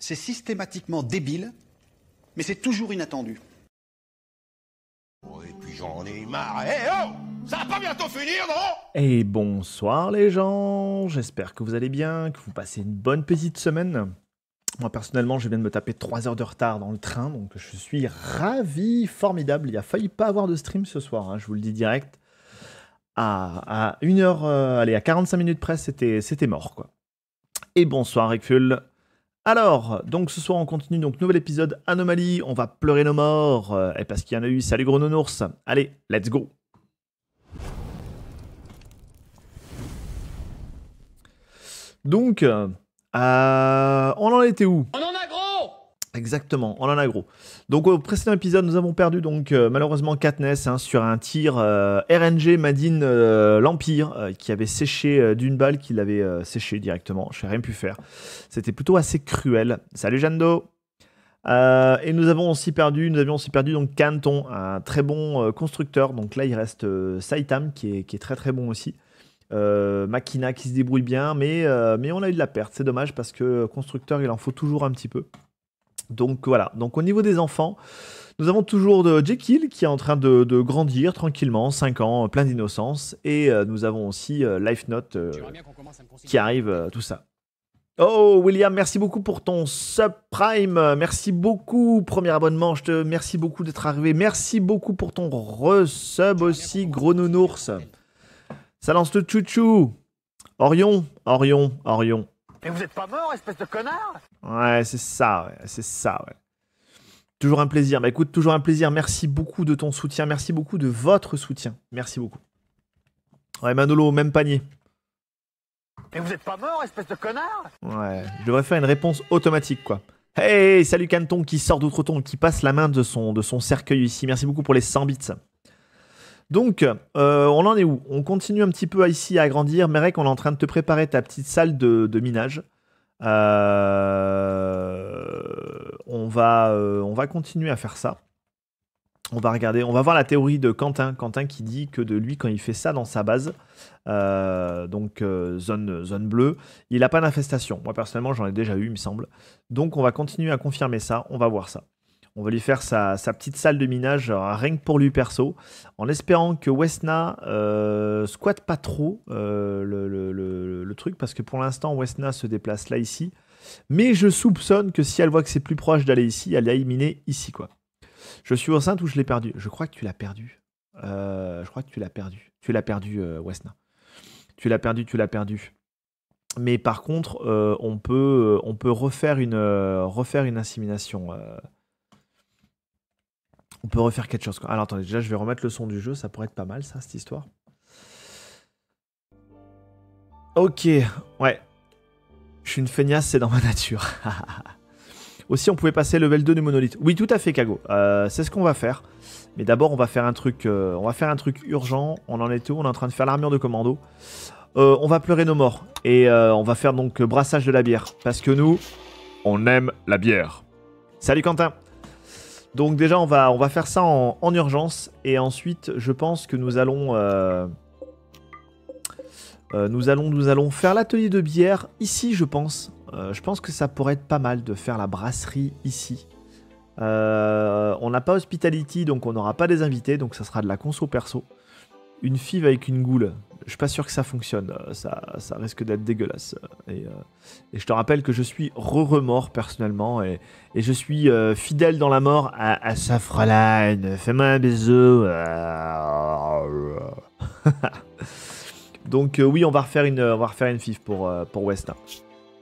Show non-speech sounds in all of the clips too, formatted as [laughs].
C'est systématiquement débile, mais c'est toujours inattendu. Oh, et puis j'en ai marre. Eh oh Ça va pas bientôt finir, non? Et bonsoir les gens, j'espère que vous allez bien, que vous passez une bonne petite semaine. Moi personnellement, je viens de me taper 3 heures de retard dans le train, donc je suis ravi, formidable. Il a failli pas avoir de stream ce soir, hein, je vous le dis direct. À, à 1 heure, euh, allez, à 45 minutes près, c'était, c'était mort quoi. Et bonsoir Rickful. Alors, donc ce soir on continue, donc nouvel épisode Anomalie, on va pleurer nos morts, euh, et parce qu'il y en a eu, salut gros nounours. Allez, let's go. Donc, euh, on en était où? Exactement, on en a gros. Donc au précédent épisode, nous avons perdu donc euh, malheureusement Katniss hein, sur un tir euh, RNG Madine euh, l'Empire qui avait séché d'une balle qui l'avait séché directement. Je n'ai rien pu faire. C'était plutôt assez cruel. Salut Jando. Et nous avons aussi perdu, nous avions aussi perdu donc Canton, un très bon constructeur. Donc là, il reste Saitam qui est, qui est très très bon aussi. Euh, Makina qui se débrouille bien, mais, mais on a eu de la perte. C'est dommage parce que constructeur, il en faut toujours un petit peu. Donc voilà. Donc au niveau des enfants, nous avons toujours de Jekyll qui est en train de, de grandir tranquillement, 5 ans, plein d'innocence. Et euh, nous avons aussi euh, Life Note euh, qui arrive, euh, tout ça. Oh William, merci beaucoup pour ton subprime. Merci beaucoup, premier abonnement. Je te merci beaucoup d'être arrivé. Merci beaucoup pour ton resub aussi, gros nounours. Ça lance le chouchou. Orion, Orion, Orion. Mais vous êtes pas mort, espèce de connard Ouais, c'est ça, ouais, c'est ça, ouais. Toujours un plaisir. Bah écoute, toujours un plaisir. Merci beaucoup de ton soutien. Merci beaucoup de votre soutien. Merci beaucoup. Ouais, Manolo, même panier. Mais vous êtes pas mort, espèce de connard Ouais, je devrais faire une réponse automatique, quoi. Hey, salut Canton qui sort d'outre-tombe, qui passe la main de son, de son cercueil ici. Merci beaucoup pour les 100 bits. Donc, euh, on en est où? On continue un petit peu ici à agrandir. Merek, on est en train de te préparer ta petite salle de, minage. Euh, on, va, euh, on va continuer à faire ça. On va regarder, on va voir la théorie de Quentin. Quentin qui dit que de lui, quand il fait ça dans sa base, euh, donc zone, zone bleue, il n'a pas d'infestation. Moi personnellement, j'en ai déjà eu, il me semble. Donc on va continuer à confirmer ça. On va voir ça. On va lui faire sa, petite salle de minage, rien que pour lui perso, en espérant que Wesna euh, squatte pas trop euh, le, truc, parce que pour l'instant, Wesna se déplace là, ici. Mais je soupçonne que si elle voit que c'est plus proche d'aller ici, elle aille miner ici, quoi. Je suis enceinte ou je l'ai perdu? Je crois que tu l'as perdu. Euh, je crois que tu l'as perdu. Tu l'as perdu, Wesna. Tu l'as perdu, tu l'as perdu. Mais par contre, on, peut, refaire une, refaire une insémination. On peut refaire quelque chose. Alors attendez, déjà je vais remettre le son du jeu, ça pourrait être pas mal ça, cette histoire. Ok, ouais. Je suis une feignasse, c'est dans ma nature. [laughs] Aussi, on pouvait passer level 2 du monolithe. Oui, tout à fait, Kago. Euh, c'est ce qu'on va faire. Mais d'abord, on va faire un truc, euh, on va faire un truc urgent. On en est où? On est en train de faire l'armure de commando. Euh, on va pleurer nos morts et on va faire donc brassage de la bière parce que nous, on aime la bière. Salut Quentin. Donc déjà, on va, faire ça en, en urgence et ensuite, je pense que nous allons, euh, euh, faire l'atelier de bière ici, je pense. Euh, je pense que ça pourrait être pas mal de faire la brasserie ici. On n'a pas Hospitality, donc on n'aura pas des invités, donc ça sera de la conso perso. Une five avec une goule, je suis pas sûr que ça fonctionne, euh, ça, risque d'être dégueulasse. Et, euh, et je te rappelle que je suis re-remort personnellement, et, je suis euh, fidèle dans la mort à, à Safraline. Fais-moi un bisou. [laughs] donc oui, on va refaire une, on va refaire une five pour, pour West.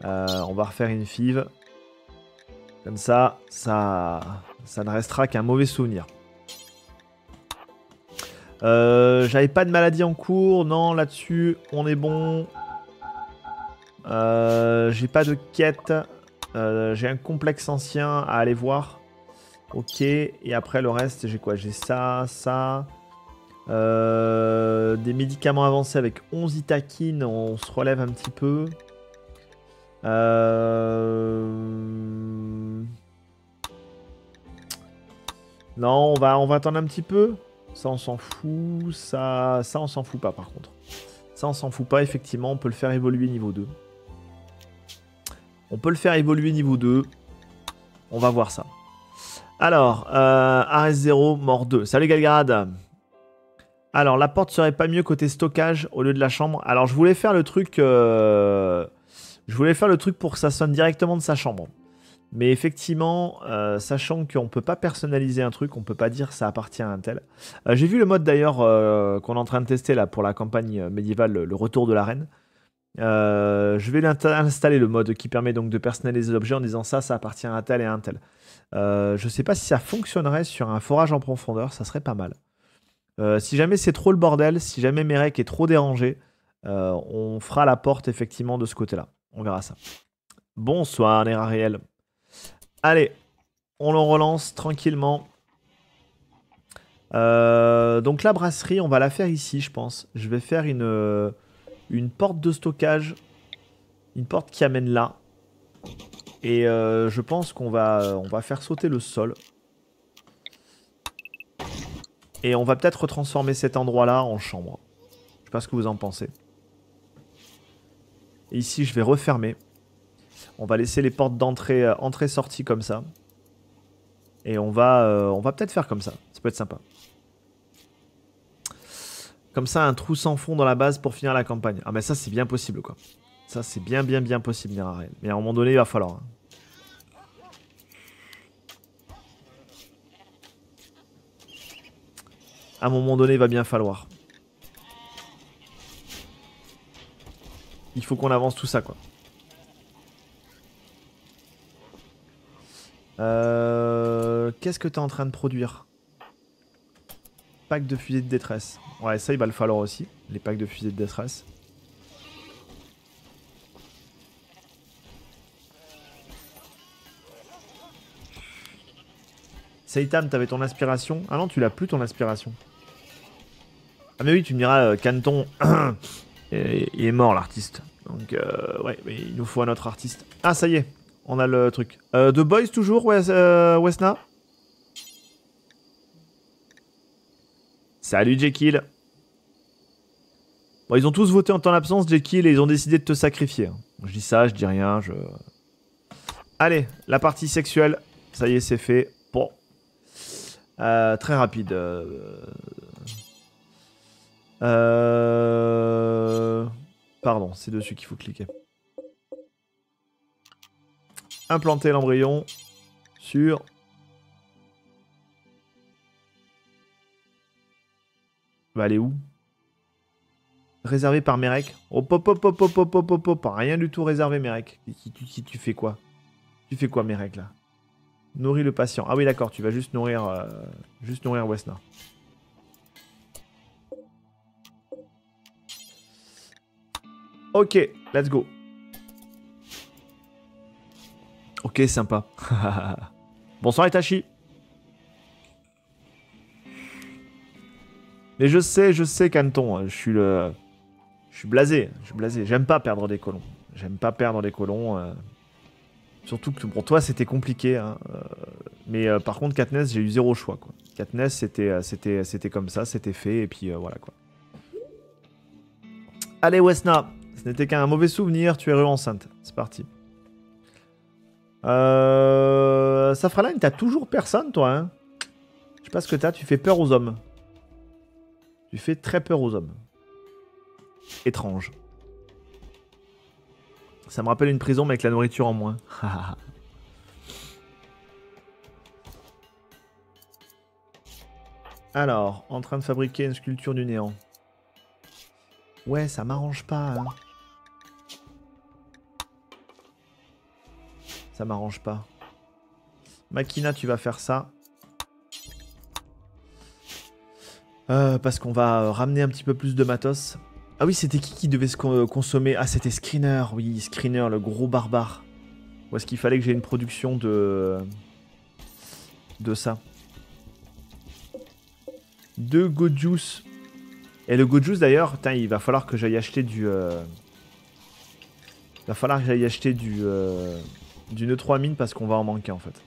On va refaire une five. Comme ça, ça, ça ne restera qu'un mauvais souvenir. Euh, J'avais pas de maladie en cours, non, là-dessus, on est bon. Euh, J'ai pas de quête. Euh, j'ai un complexe ancien à aller voir. Ok, et après le reste, j'ai quoi? J'ai ça, ça. Des médicaments avancés avec 11 itakines, on se relève un petit peu. Non, on va, on va attendre un petit peu. Ça, on s'en fout. Ça, ça on s'en fout pas, par contre. Ça, on s'en fout pas. Effectivement, on peut le faire évoluer niveau 2. On peut le faire évoluer niveau 2. On va voir ça. Alors, euh, RS0, mort 2. Salut Galgarad. Alors, la porte serait pas mieux côté stockage au lieu de la chambre. Alors, je voulais faire le truc. euh, Je voulais faire le truc pour que ça sonne directement de sa chambre. Mais effectivement, euh, sachant qu'on peut pas personnaliser un truc, on peut pas dire ça appartient à un tel. Euh, J'ai vu le mode d'ailleurs euh, qu'on est en train de tester là pour la campagne médiévale, le, retour de la reine. Je vais installer le mode qui permet donc de personnaliser l'objet en disant ça, ça appartient à tel et à un tel. Je sais pas si ça fonctionnerait sur un forage en profondeur, ça serait pas mal. Si jamais c'est trop le bordel, si jamais Merek est trop dérangé, on fera la porte effectivement de ce côté-là. On verra ça. Bonsoir Nerariel. Allez, on le relance tranquillement. Euh, donc la brasserie, on va la faire ici, je pense. Je vais faire une, euh, porte de stockage, une porte qui amène là. Et euh, je pense qu'on va, faire sauter le sol. Et on va peut-être retransformer cet endroit-là en chambre. Je sais pas ce que vous en pensez. Et ici, je vais refermer. On va laisser les portes d'entrée, euh, entrée-sortie comme ça. Et on va, euh, va peut-être faire comme ça. Ça peut être sympa. Comme ça, un trou sans fond dans la base pour finir la campagne. Ah mais ça, c'est bien possible, quoi. Ça, c'est bien, bien, bien possible, Nerarel. Mais à un moment donné, il va falloir. hein. À un moment donné, il va bien falloir. Il faut qu'on avance tout ça, quoi. Euh, Qu'est-ce que tu es en train de produire? Pack de fusées de détresse. Ouais, ça, il va le falloir aussi. Les packs de fusées de détresse. Seitan, t'avais ton inspiration? Ah non, tu l'as plus ton inspiration. Ah mais oui, tu me diras, euh, Canton, [coughs] il est mort l'artiste. Donc euh, ouais, mais il nous faut un autre artiste. Ah ça y est, on a le truc. Euh, The Boys toujours, euh, Wesna? Salut Jekyll. Bon, ils ont tous voté en ton absence, Jekyll, et ils ont décidé de te sacrifier. Je dis ça, je dis rien, je... Allez, la partie sexuelle, ça y est, c'est fait. Bon. Euh, très rapide. Pardon, c'est dessus qu'il faut cliquer implanter l'embryon sur bah, va aller où? Réservé par Merek. Oh pop pop pop pop pop pop pop rien du tout réservé Merek. Tu, tu, tu fais quoi? Tu fais quoi Merek là? Nourris le patient. Ah oui d'accord, tu vas juste nourrir euh, juste nourrir Wesna. OK, let's go. Ok, sympa. [laughs] Bonsoir Itachi. Mais je sais, je sais, Canton, je suis. Je suis blasé, je suis blasé. J'aime pas perdre des colons. J'aime pas perdre des colons. euh, Surtout que pour toi, c'était compliqué. hein, euh, Mais euh, par contre, Katniss, j'ai eu zéro choix. Quoi. Katniss, c'était, comme ça, c'était fait, et puis voilà quoi. Allez, Wesna, ce n'était qu'un mauvais souvenir, tu es re-enceinte. C'est parti. Euh... Safraline, t'as toujours personne, toi, hein Je sais pas ce que t'as, tu fais peur aux hommes. Tu fais très peur aux hommes. Étrange. Ça me rappelle une prison, mais avec la nourriture en moins. [laughs] Alors, en train de fabriquer une sculpture du néant. Ouais, ça m'arrange pas. hein. Ça m'arrange pas. Makina, tu vas faire ça. Euh, parce qu'on va euh, ramener un petit peu plus de matos. Ah oui, c'était qui qui devait se con- consommer? Ah, c'était Screener, oui, Screener, le gros barbare. Ou est-ce qu'il fallait que j'ai une production de... de ça? Deux Go Juice. Et le Go Juice, d'ailleurs, il va falloir que j'aille acheter du... euh, Il va falloir que j'aille acheter du... euh, du E3 mine parce qu'on va en manquer, en fait.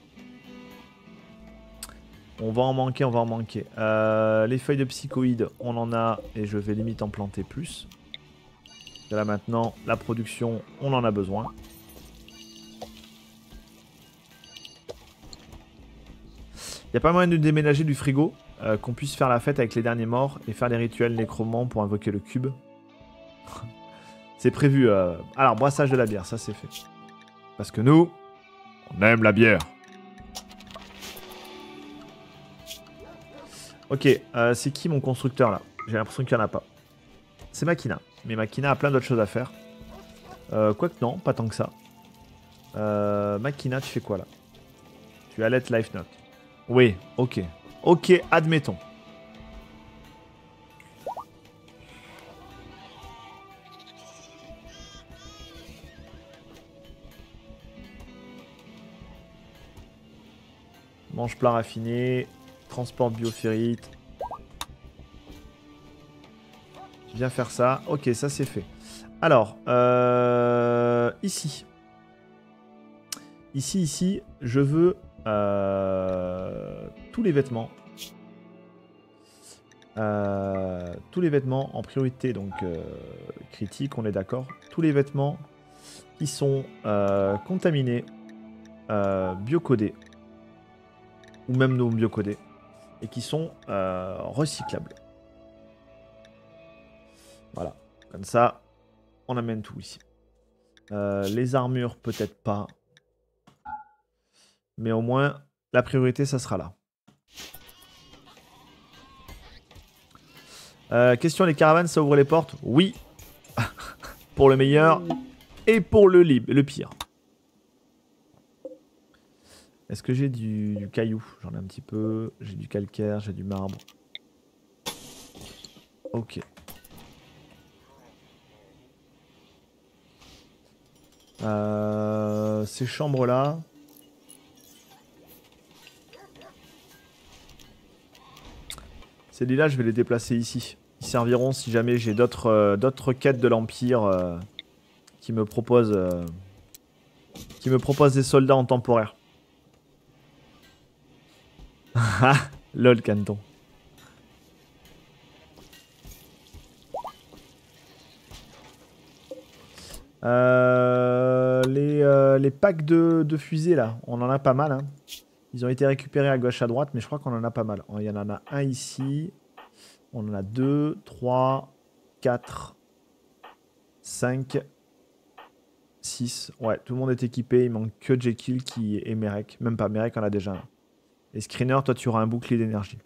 On va en manquer, on va en manquer. Euh, les feuilles de psychoïdes, on en a et je vais limite en planter plus. Là maintenant, la production, on en a besoin. Y a pas moyen de déménager du frigo, euh, qu'on puisse faire la fête avec les derniers morts et faire les rituels nécromants pour invoquer le cube. [laughs] c'est prévu. euh. Alors, brassage de la bière, ça c'est fait. Parce que nous, on aime la bière. Ok, euh, c'est qui mon constructeur là? J'ai l'impression qu'il n'y en a pas. C'est Makina. Mais Makina a plein d'autres choses à faire. Euh, Quoique non, pas tant que ça. Euh, Makina, tu fais quoi là? Tu as let life note. Oui, ok. Ok, admettons. Mange plat raffiné, transport bioferrite. Viens faire ça. Ok, ça c'est fait. Alors, euh, ici. Ici, ici, je veux euh, tous les vêtements. Euh, tous les vêtements en priorité, donc critique, on est d'accord. Tous les vêtements qui sont contaminés, biocodés, ou même non biocodés, et qui sont euh, recyclables. Voilà, comme ça, on amène tout ici. Euh, les armures, peut-être pas. Mais au moins, la priorité, ça sera là. Euh, question, les caravanes, ça ouvre les portes? Oui. [laughs] pour le meilleur et pour le, le pire. Est-ce que j'ai du, caillou? J'en ai un petit peu. J'ai du calcaire, j'ai du marbre. Ok. Euh, ces chambres-là. Ces lits-là, je vais les déplacer ici. Ils serviront si jamais j'ai d'autres euh, quêtes de l'Empire euh, qui me proposent qui me proposent des soldats en temporaire. Ah, lol, Canton. Euh, les, euh, les packs de, de fusées là, on en a pas mal. hein. Ils ont été récupérés à gauche à droite, mais je crois qu'on en a pas mal. Il y en a un ici. On en a deux, trois, quatre, cinq, six. Ouais, tout le monde est équipé. Il manque que Jekyll qui est Merek. Même pas, Merek en a déjà un. Et Screener, toi tu auras un bouclier d'énergie.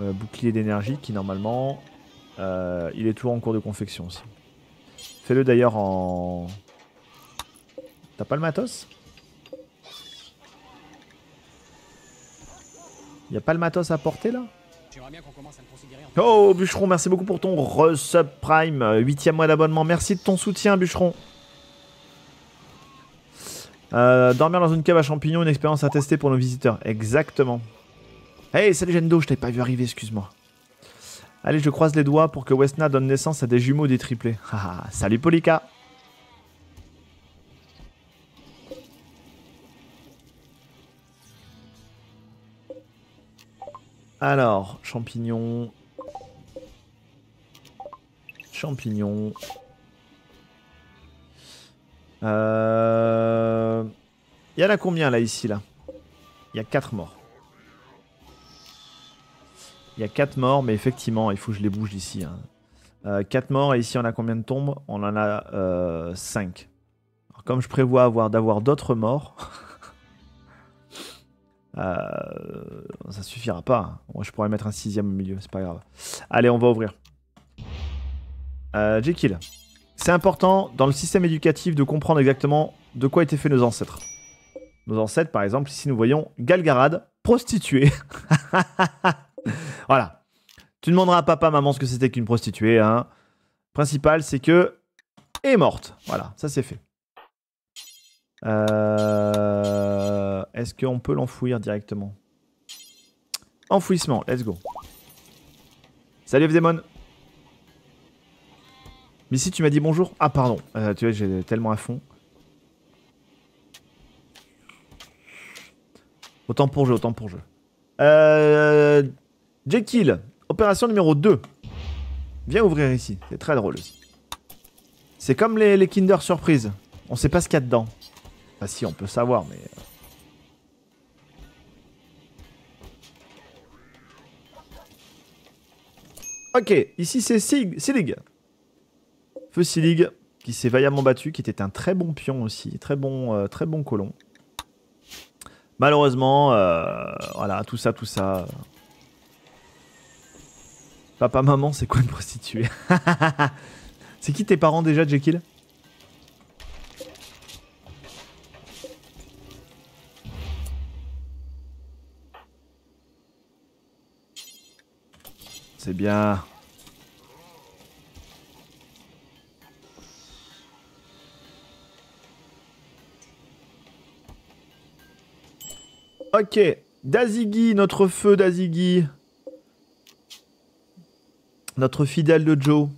Euh, bouclier d'énergie qui normalement, euh, il est toujours en cours de confection aussi. Fais-le d'ailleurs en... T'as pas le matos? Y a pas le matos à porter là? Oh Bûcheron, merci beaucoup pour ton resub prime, 8 mois d'abonnement. Merci de ton soutien Bûcheron. Euh, dormir dans une cave à champignons, une expérience à tester pour nos visiteurs. Exactement. Hey, salut Gendo, je t'avais pas vu arriver, excuse-moi. Allez, je croise les doigts pour que Westna donne naissance à des jumeaux des triplés. [laughs] Salut Polika. Alors, champignons. Champignons. Euh... Il y en a combien là, ici, là? Il y a 4 morts. Il y a 4 morts, mais effectivement, il faut que je les bouge d'ici. 4 morts, et ici, on a combien de tombes? On en a 5. Alors, comme je prévois avoir d'avoir d'autres morts, [laughs] euh, ça suffira pas. Moi, je pourrais mettre un sixième au milieu, c'est pas grave. Allez, on va ouvrir. Euh, Jekyll. C'est important dans le système éducatif de comprendre exactement de quoi étaient faits nos ancêtres. Nos ancêtres, par exemple, ici nous voyons Galgarad, prostituée. [laughs] voilà. Tu demanderas à papa, maman ce que c'était qu'une prostituée. Hein. Principal, c'est que est morte. Voilà, ça c'est fait. Euh, Est-ce qu'on peut l'enfouir directement? Enfouissement, let's go. Salut Fdemon. Mais si tu m'as dit bonjour. Ah, pardon. Euh, tu vois, j'ai tellement à fond. Autant pour jeu, autant pour jeu. Euh, Jekyll, opération numéro 2. Viens ouvrir ici. C'est très drôle aussi. C'est comme les, Kinder Surprise. On sait pas ce qu'il y a dedans. Enfin, si, on peut savoir, mais... Euh. Ok, ici c'est Sig. Feu Silig, qui s'est vaillamment battu, qui était un très bon pion aussi, très bon, euh, très bon colon. Malheureusement, euh, voilà, tout ça, tout ça. Papa, maman, c'est quoi une prostituée? [laughs] C'est qui tes parents déjà, Jekyll? C'est bien. Ok, Dazigi, notre feu Dazigi. Notre fidèle de Joe.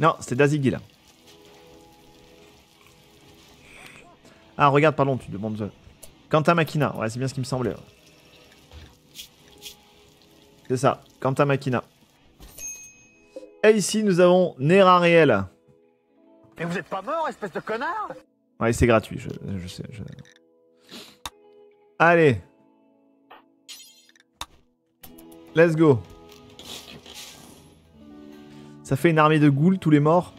Non, c'était Dazigi là. Ah, regarde, pardon, tu demandes. Quentin Makina, ouais, c'est bien ce qui me semblait. C'est ça, Quentin Makina. Et ici, nous avons Nera Réel. Mais vous êtes pas mort, espèce de connard? Ouais, c'est gratuit, je, je sais. je- Allez. Let's go. Ça fait une armée de ghouls, tous les morts.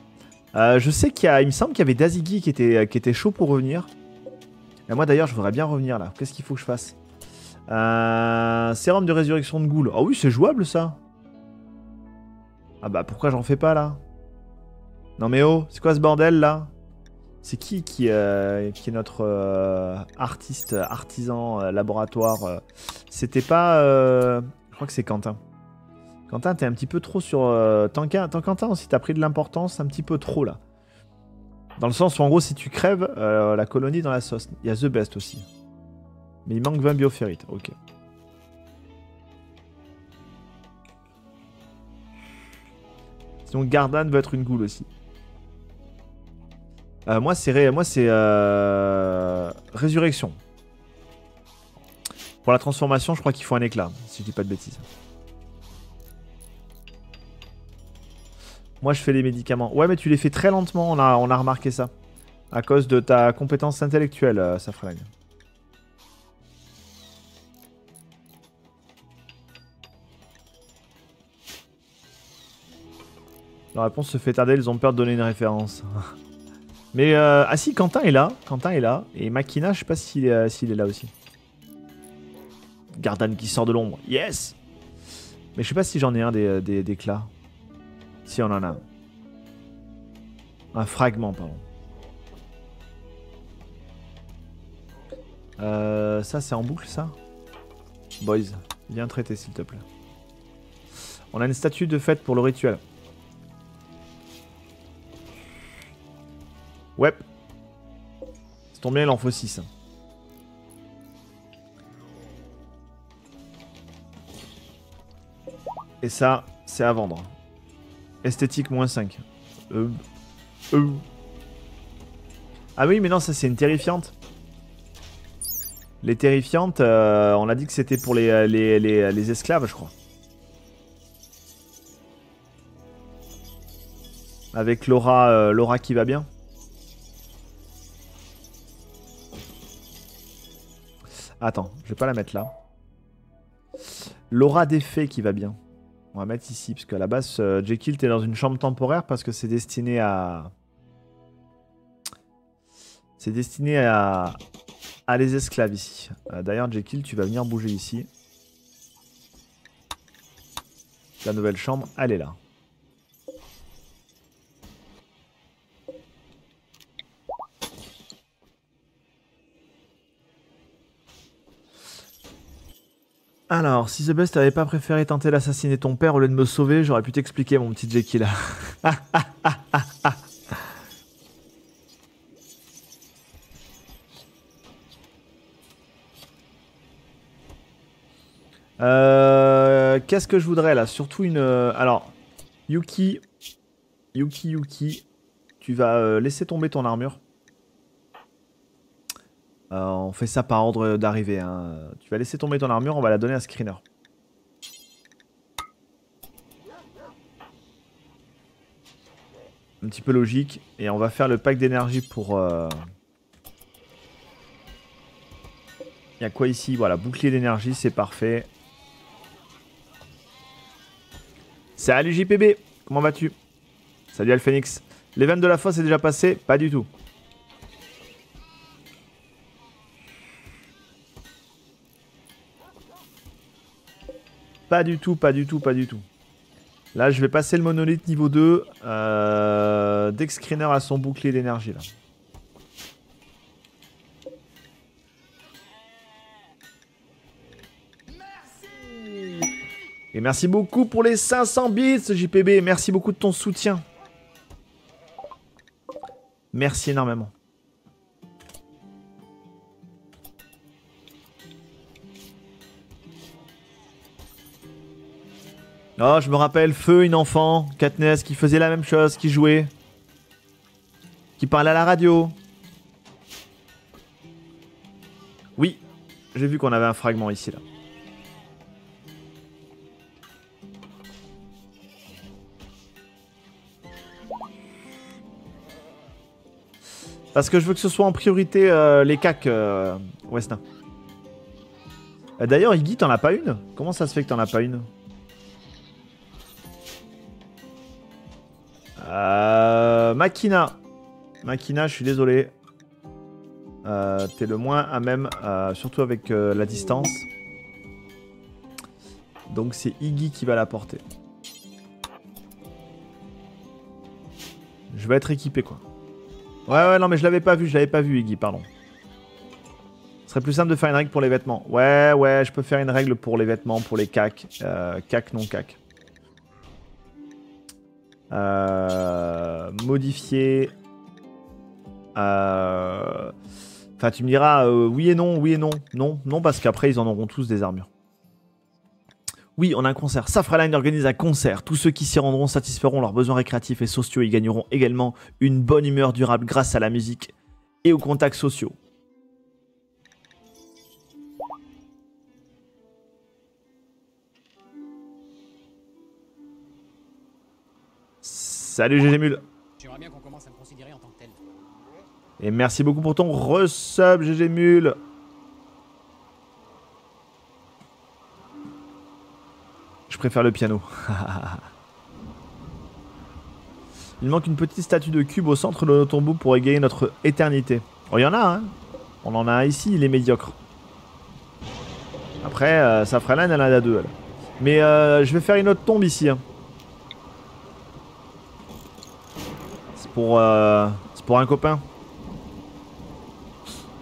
Euh, je sais qu'il y a, il me semble qu'il y avait Dazigi qui était, qui était chaud pour revenir. Et moi d'ailleurs, je voudrais bien revenir là. Qu'est-ce qu'il faut que je fasse? Euh, Sérum de résurrection de ghouls. Ah oui, c'est jouable ça. Ah bah pourquoi j'en fais pas là? Non mais oh, c'est quoi ce bordel là? C'est qui qui, euh, qui est notre euh, artiste, artisan, euh, laboratoire euh? C'était pas... Je crois que c'est Quentin. Quentin, t'es un petit peu trop sur... Tant, qu'un- tant Quentin aussi, t'as pris de l'importance un petit peu trop là. Dans le sens où en gros, si tu crèves, la colonie dans la sauce. Il y a The Best aussi. Mais il manque 20 bioférites, ok. Sinon, Gardan veut être une goule aussi. Euh, moi, c'est moi, c'est euh, résurrection. Pour la transformation, je crois qu'il faut un éclat, si je dis pas de bêtises. Moi, je fais les médicaments. Ouais, mais tu les fais très lentement, on a, remarqué ça. À cause de ta compétence intellectuelle, euh. La réponse se fait tarder, ils ont peur de donner une référence. [laughs] Mais euh, ah si, Quentin est là, Quentin est là, et Makina, je sais pas s'il est, euh, est là aussi. Gardan qui sort de l'ombre, yes. Mais je sais pas si j'en ai un des, euh, des, d'éclats. Si on en a un. Un fragment, pardon. Euh, ça c'est en boucle ça? Boys, viens traiter s'il te plaît. On a une statue de fête pour le rituel. Ouais. Ça tombe bien, il en faut 6. Et ça, c'est à vendre. Esthétique moins 5. Euh, euh. Ah oui, mais non, ça c'est une terrifiante. Les terrifiantes, euh, on a dit que c'était pour les, euh, les, les, les esclaves, je crois. Avec Laura, euh, Laura qui va bien. Attends, je vais pas la mettre là. L'aura des fées qui va bien. On va mettre ici, parce qu'à la base, euh, Jekyll, t'es dans une chambre temporaire parce que c'est destiné à... C'est destiné à... à les esclaves ici. Euh, D'ailleurs, Jekyll, tu vas venir bouger ici. La nouvelle chambre, elle est là. Alors, si The Best t'avais pas préféré tenter d'assassiner ton père au lieu de me sauver, j'aurais pu t'expliquer, mon petit Jekyll. [laughs] Euh, Qu'est-ce que je voudrais là? Surtout une. euh, Alors, Yuki, Yuki, Yuki, tu vas euh, laisser tomber ton armure. Euh, on fait ça par ordre d'arrivée. hein. Tu vas laisser tomber ton armure, on va la donner à Screener. Un petit peu logique. Et on va faire le pack d'énergie pour... euh, Il y a quoi ici? Voilà, bouclier d'énergie, c'est parfait. Salut JPB, comment vas-tu? Salut Alphénix. L'event de la fosse est déjà passé? Pas du tout. Pas du tout, pas du tout, pas du tout. Là, je vais passer le monolithe niveau 2. Euh, Dex Screener a son bouclier d'énergie là. Et merci beaucoup pour les 500 bits, JPB. Merci beaucoup de ton soutien. Merci énormément. Oh, je me rappelle, Feu, une enfant, Katniss, qui faisait la même chose, qui jouait. Qui parlait à la radio. Oui, j'ai vu qu'on avait un fragment ici, là. Parce que je veux que ce soit en priorité euh, les cacs, euh, Westin. Euh, D'ailleurs, Iggy, t'en as pas une? Comment ça se fait que t'en as pas une? Euh, Makina. Je suis désolé. Euh, T'es le moins à même, euh, surtout avec euh, la distance. Donc c'est Iggy qui va la porter. Je vais être équipé quoi. Ouais ouais non mais je l'avais pas vu, je l'avais pas vu Iggy, pardon. Ce serait plus simple de faire une règle pour les vêtements. Ouais ouais, je peux faire une règle pour les vêtements, pour les cacs. Cac non cac. Euh, modifier. Euh, Enfin, tu me diras euh, oui et non, oui et non. Non, non, parce qu'après, ils en auront tous des armures. Oui, on a un concert. Safraline organise un concert. Tous ceux qui s'y rendront satisferont leurs besoins récréatifs et sociaux et gagneront également une bonne humeur durable grâce à la musique et aux contacts sociaux. Salut GG Mule. J'aimerais bien qu'on commence à me considérer en tant que tel. Et merci beaucoup pour ton resub GG Mule. Je préfère le piano. [laughs] Il manque une petite statue de cube au centre de notre tombeau pour égayer notre éternité. Oh, il y en a, hein On en a un ici, il est médiocre. Après, euh, ça ferait l'un, elle en a deux, elle. Mais euh, je vais faire une autre tombe ici. hein. Pour, euh, c'est pour un copain.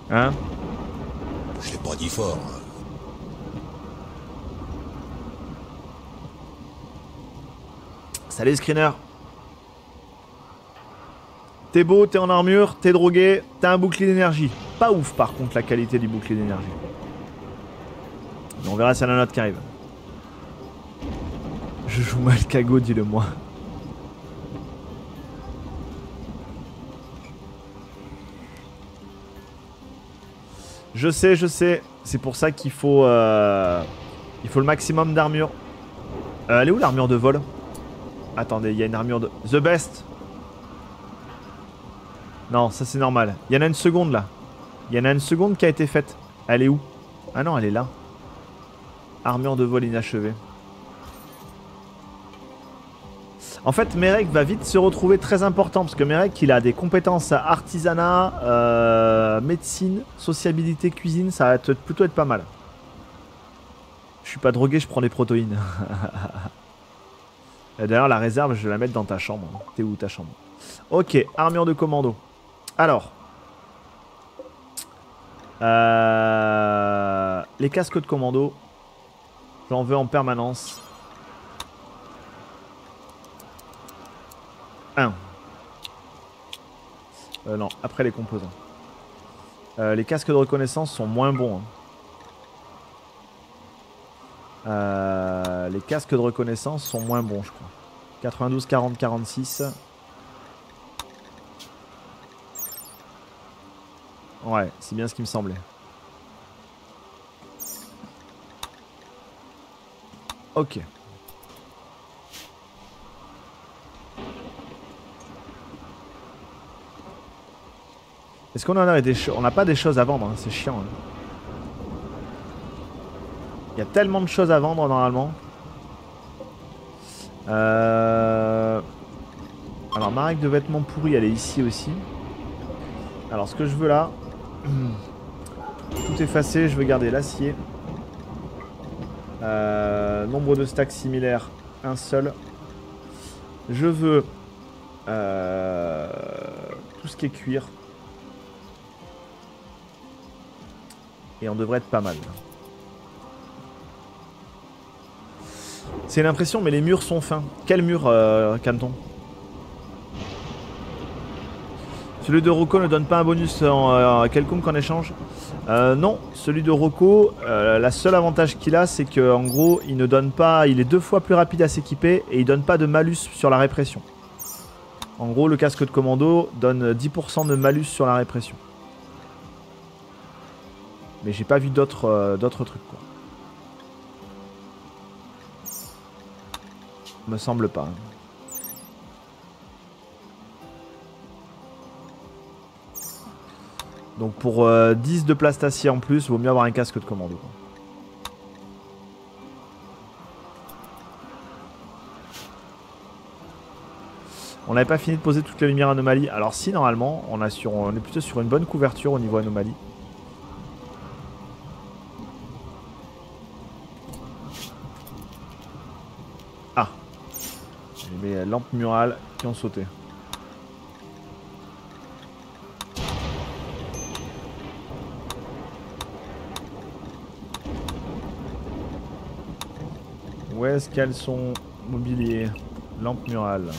Hein? Je l'ai pas dit fort. hein. Salut Screener. T'es beau, t'es en armure, t'es drogué, t'as un bouclier d'énergie. Pas ouf par contre la qualité du bouclier d'énergie. On verra s'il y en a un autre qui arrive. Je joue mal Kago, dis-le moi. Je sais, je sais. C'est pour ça qu'il faut, euh, il faut le maximum d'armure. Euh, elle est où l'armure de vol? Attendez, il y a une armure de... The best Non, ça c'est normal. Il y en a une seconde là. Il y en a une seconde qui a été faite. Elle est où? Ah non, elle est là. Armure de vol inachevée. En fait, Merek va vite se retrouver très important parce que Merek, il a des compétences artisanat, euh, médecine, sociabilité, cuisine. Ça va plutôt être pas mal. Je suis pas drogué, je prends des protéines. [laughs] D'ailleurs, la réserve, je vais la mettre dans ta chambre. T'es où ta chambre? Ok, armure de commando. Alors. Euh, les casques de commando. J'en veux en permanence. Euh, non, après les composants. Euh, les casques de reconnaissance sont moins bons. hein. Euh, les casques de reconnaissance sont moins bons, je crois. 92, 40, 46. Ouais, c'est bien ce qui me semblait. Ok. Est-ce qu'on en a des On n'a pas des choses à vendre, hein, c'est chiant. hein. Il y a tellement de choses à vendre normalement. Euh... Alors ma règle de vêtements pourris, elle est ici aussi. Alors ce que je veux là, [clears throat] tout effacé, je veux garder l'acier. Euh, nombre de stacks similaires, un seul. Je veux euh, tout ce qui est cuir. Et on devrait être pas mal. C'est l'impression, mais les murs sont fins. Quel mur, euh, Celui de Rocco ne donne pas un bonus en euh, quelconque en échange Euh, Non, celui de Rocco, euh, la seule avantage qu'il a, c'est que en gros, il ne donne pas, il est deux fois plus rapide à s'équiper et il donne pas de malus sur la répression. En gros, le casque de commando donne 10% de malus sur la répression. Mais j'ai pas vu d'autres euh, d'autres trucs quoi. Me semble pas. hein. Donc pour euh, 10 de plastacier en plus, vaut mieux avoir un casque de commando. On n'avait pas fini de poser toutes les lumières anomalies. Alors si normalement, on, on est plutôt sur une bonne couverture au niveau anomalie. J'ai mes lampes murales qui ont sauté. Où est-ce qu'elles sont mobiliers? Lampe murale.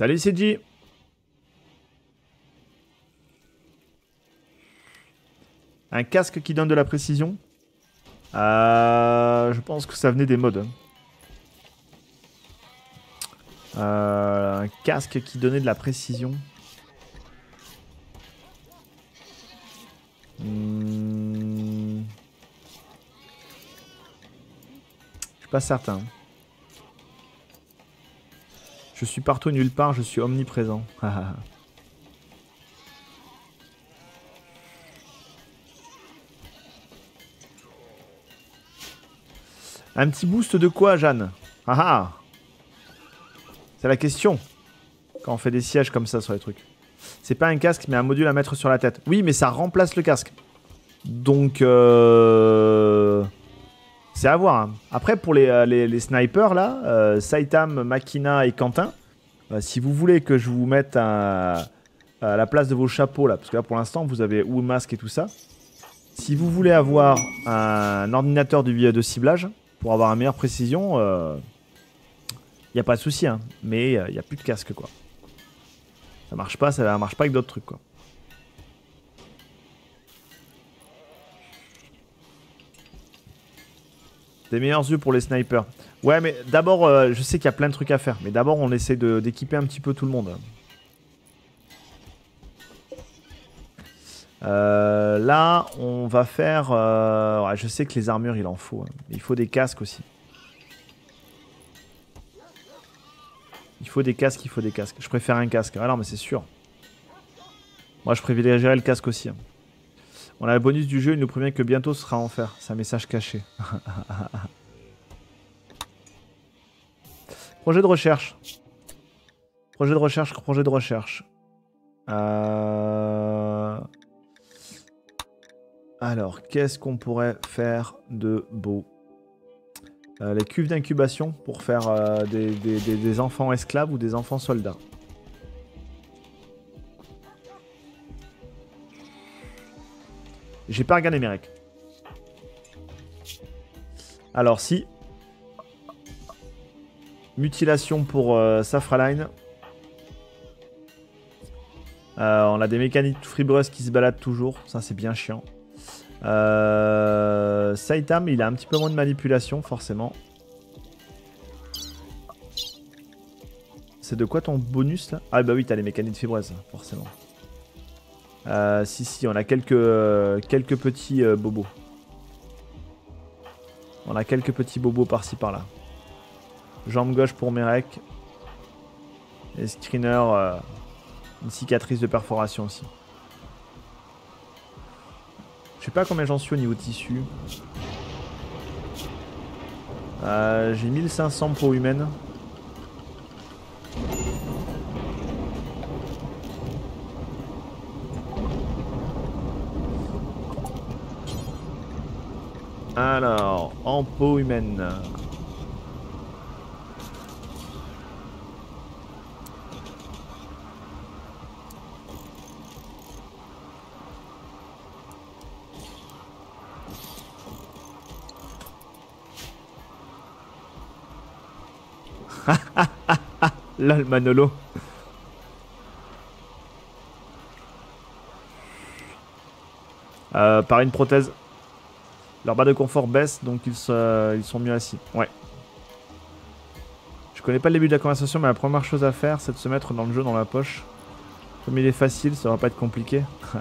Salut CG Un casque qui donne de la précision Euh, Je pense que ça venait des modes. hein. Euh, un casque qui donnait de la précision. Hmm. Je suis pas certain. Je suis partout nulle part, je suis omniprésent. [laughs] Un petit boost de quoi, Jeanne? Ah ah C'est la question. Quand on fait des sièges comme ça sur les trucs. C'est pas un casque, mais un module à mettre sur la tête. Oui, mais ça remplace le casque. Donc, euh... c'est à voir. hein. Après, pour les, euh, les- les snipers, là, euh, Saitam, Makina et Quentin, euh, si vous voulez que je vous mette à la place de vos chapeaux, là, parce que là, pour l'instant, vous avez ou masque et tout ça. Si vous voulez avoir un ordinateur de, de ciblage, pour avoir une meilleure précision, il n'y a pas de souci, hein, mais il n'y a plus de casque, quoi. Ça marche pas, ça marche pas avec d'autres trucs, quoi. Des meilleurs yeux pour les snipers. Ouais, mais d'abord, euh, je sais qu'il y a plein de trucs à faire, mais d'abord, on essaie d'équiper un petit peu tout le monde. Euh, là, on va faire. euh, ouais, je sais que les armures, il en faut. hein. Il faut des casques aussi. Il faut des casques, il faut des casques. Je préfère un casque. Ah non, mais c'est sûr. Moi, je privilégierais le casque aussi. hein. On a le bonus du jeu, il nous prévient que bientôt ce sera enfer. C'est un message caché. [laughs] projet de recherche. Projet de recherche, projet de recherche. Euh... Alors, qu'est-ce qu'on pourrait faire de beau? Euh, Les cuves d'incubation pour faire euh, des, enfants esclaves ou des enfants soldats. J'ai pas regardé mes recs. Alors si. Mutilation pour euh, Safraline. Euh, on a des mécaniques fibreuses qui se baladent toujours. Ça c'est bien chiant. Euh, Saitam, il a un petit peu moins de manipulation, forcément. C'est de quoi ton bonus là? Ah bah oui, t'as les mécaniques de fibrose, forcément. Euh, si, si, on a quelques, euh, quelques petits euh, bobos. On a quelques petits bobos par-ci par-là. Jambe gauche pour Merek. Et screener, euh, une cicatrice de perforation aussi. Je sais pas combien j'en suis au niveau tissu. J'ai 1500 peaux humaines. Alors, en peau humaine. Là, le Manolo. Euh, par une prothèse. Leur bas de confort baisse, donc ils, sont mieux assis. Ouais. Je connais pas le début de la conversation, mais la première chose à faire, c'est de se mettre dans le jeu dans la poche. Comme il est facile, ça va pas être compliqué. [laughs]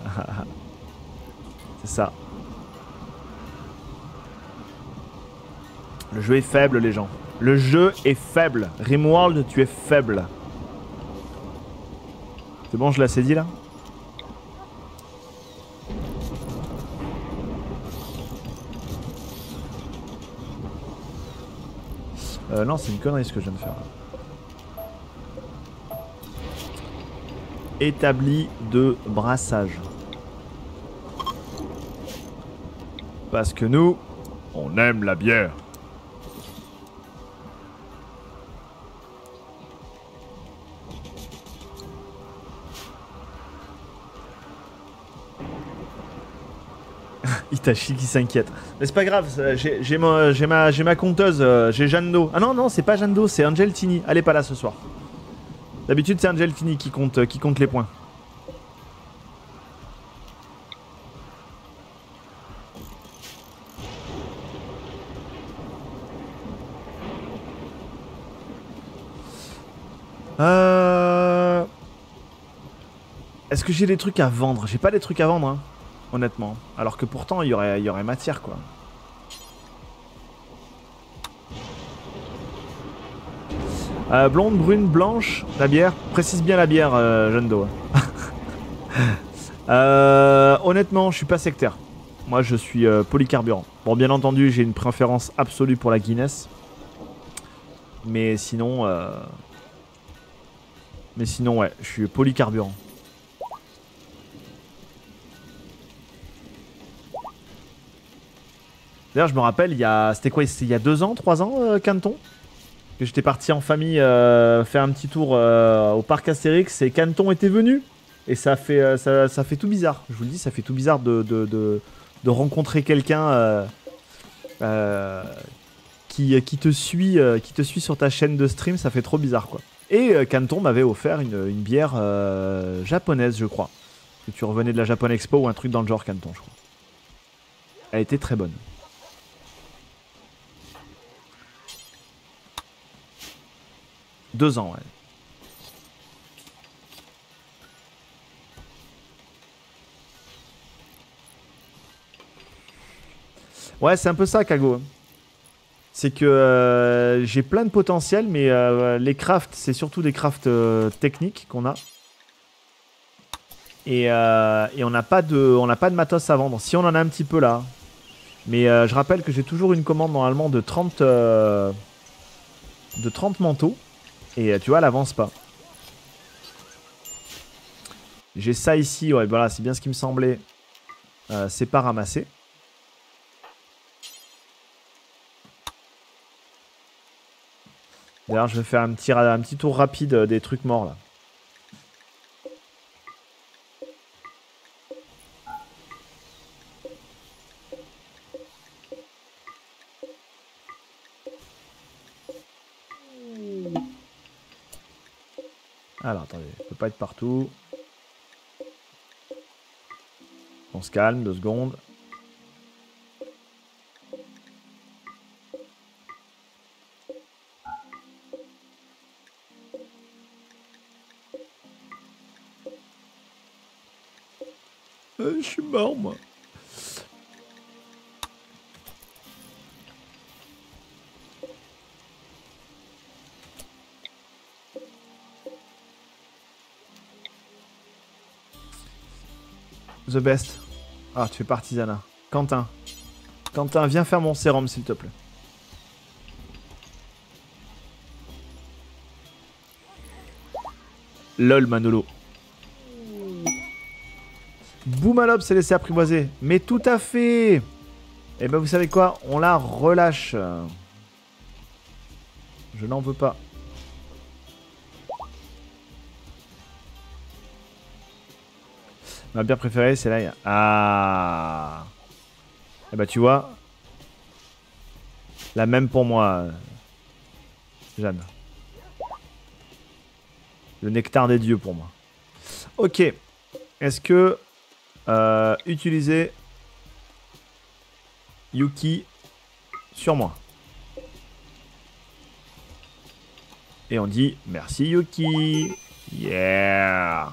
c'est ça. Le jeu est faible, les gens. Le jeu est faible. Rimworld, tu es faible. C'est bon, je l'ai assez dit là? Euh, non, c'est une connerie ce que je viens de faire. Établi de brassage. Parce que nous, on aime la bière. Itachi qui s'inquiète. Mais c'est pas grave, j'ai ma, ma, j'ai ma conteuse, euh, j'ai Jeanne d'Eau. Ah non, non, c'est pas Jeanne d'Eau, c'est Angel Tini. Elle est pas là ce soir. D'habitude, c'est Angel Tini qui compte, euh, qui compte les points. Euh... Est-ce que j'ai des trucs à vendre? J'ai pas des trucs à vendre, hein, honnêtement. Alors que pourtant, il y aurait, matière, quoi. Euh, blonde, brune, blanche, la bière. Précise bien la bière, euh, jeune Do. [laughs] Euh, honnêtement, je suis pas sectaire. Moi, je suis euh, polycarburant. Bon, bien entendu, j'ai une préférence absolue pour la Guinness. Mais sinon... euh, Mais sinon, ouais, je suis polycarburant. D'ailleurs, je me rappelle, il y a, c'était quoi, il y a deux ans, trois ans, euh, Canton, que j'étais parti en famille euh, faire un petit tour euh, au parc Astérix et Canton était venu et ça fait, ça, ça fait tout bizarre. Je vous le dis, ça fait tout bizarre de, rencontrer quelqu'un qui, te suit, qui te suit sur ta chaîne de stream. Ça fait trop bizarre, quoi. Et Canton m'avait offert une, une bière japonaise, je crois. Que tu revenais de la Japan Expo ou un truc dans le genre Canton, je crois. Elle était très bonne. Deux ans, ouais. Ouais, c'est un peu ça, Kago. C'est que euh, j'ai plein de potentiel, mais euh, les crafts, c'est surtout des crafts euh, techniques qu'on a. Et, et on n'a pas, de- pas de matos à vendre. Si on en a un petit peu là. Mais je rappelle que j'ai toujours une commande normalement de 30, euh, de 30 manteaux. Et euh, tu vois, elle avance pas. J'ai ça ici, ouais, voilà, c'est bien ce qui me semblait. Euh, c'est pas ramassé. D'ailleurs, je vais faire un petit, un petit tour rapide euh, des trucs morts là. Alors, attendez, je peux pas être partout. On se calme, deux secondes. Euh, je suis mort, moi. The best. Ah, tu fais partisana. Quentin. Quentin, viens faire mon sérum, s'il te plaît. LOL, Manolo. Boumalop s'est laissé apprivoiser. Mais tout à fait Eh ben vous savez quoi? On la relâche. Je n'en veux pas. Ma bière préférée, c'est là. Ah Eh ben tu vois. La même pour moi. Jeanne. Le nectar des dieux pour moi. Ok. Est-ce que euh, utiliser Yuki sur moi? Et on dit merci Yuki. Yeah.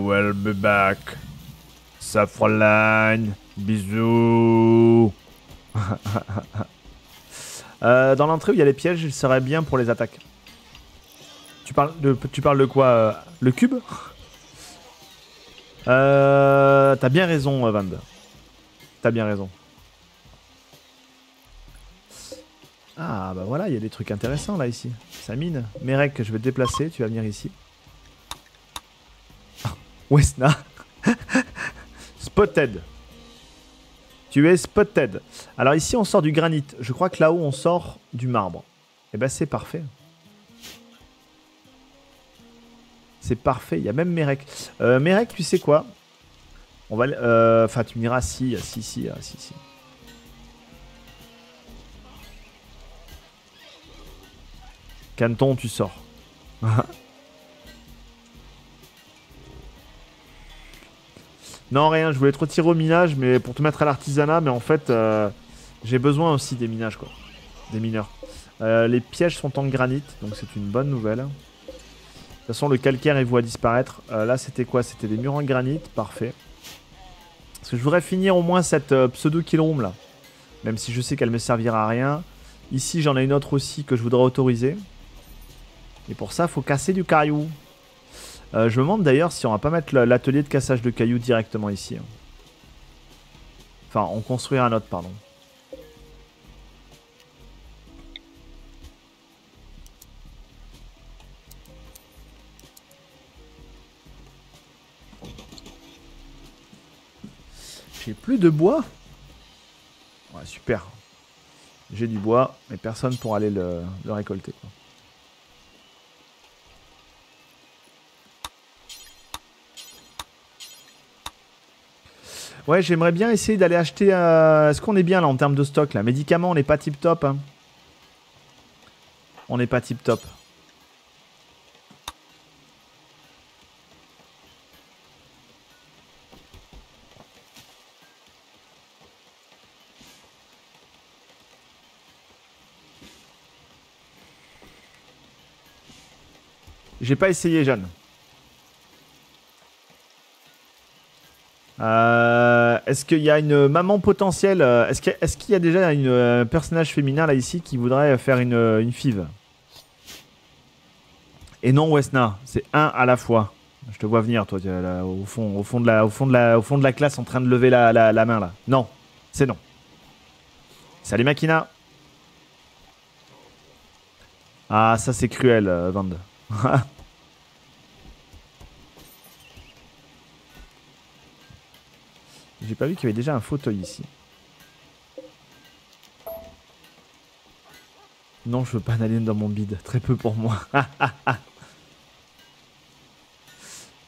Will be back. Safroline. Bisous. [laughs] Euh, dans l'entrée où il y a les pièges, il serait bien pour les attaques. Tu parles de, quoi euh, Le cube? [laughs] Euh, T'as bien raison, Van. T'as bien raison. Ah, bah voilà, il y a des trucs intéressants là, ici. Ça mine. Merek, je vais te déplacer, tu vas venir ici. Wesna. [laughs] spotted. Tu es spotted. Alors ici, on sort du granit. Je crois que là-haut, on sort du marbre. Eh ben, c'est parfait. C'est parfait. Il y a même Merek. Euh, Merek, tu sais quoi? On va. euh, Enfin, tu me diras si, si, si, ah, si, si. Canton, tu sors. [laughs] non, rien. Je voulais te retirer au minage, mais pour te mettre à l'artisanat, mais en fait, euh, j'ai besoin aussi des minages, quoi. Des mineurs. Euh, les pièges sont en granit, donc c'est une bonne nouvelle. De toute façon, le calcaire est voit disparaître. Euh, là, c'était quoi? C'était des murs en granit. Parfait. Parce que je voudrais finir au moins cette euh, pseudo kilombe là. Même si je sais qu'elle me servira à rien. Ici, j'en ai une autre aussi que je voudrais autoriser. Et pour ça, faut casser du caillou. Euh, je me demande d'ailleurs si on va pas mettre l'atelier de cassage de cailloux directement ici. hein. Enfin, on construira un autre, pardon. J'ai plus de bois Ouais, super. J'ai du bois, mais personne pour aller le, récolter. Ouais, j'aimerais bien essayer d'aller acheter. euh, Est-ce qu'on est bien là en termes de stock là? Médicaments, on n'est pas tip top. hein. On n'est pas tip top. J'ai pas essayé, Jeanne. Euh, est-ce qu'il y a une maman potentielle euh, Est-ce qu'il y, y a déjà un euh, personnage féminin là ici qui voudrait faire une, une five? Et non, Wesna, c'est un à la fois. Je te vois venir, toi, là, au fond, au fond de la, au fond de la, au fond de la classe, en train de lever la, la, main là. Non, c'est non. Salut Makina. Ah, ça c'est cruel, Vande. [laughs] J'ai pas vu qu'il y avait déjà un fauteuil ici. Non, je veux pas un alien dans mon bide. Très peu pour moi. [laughs]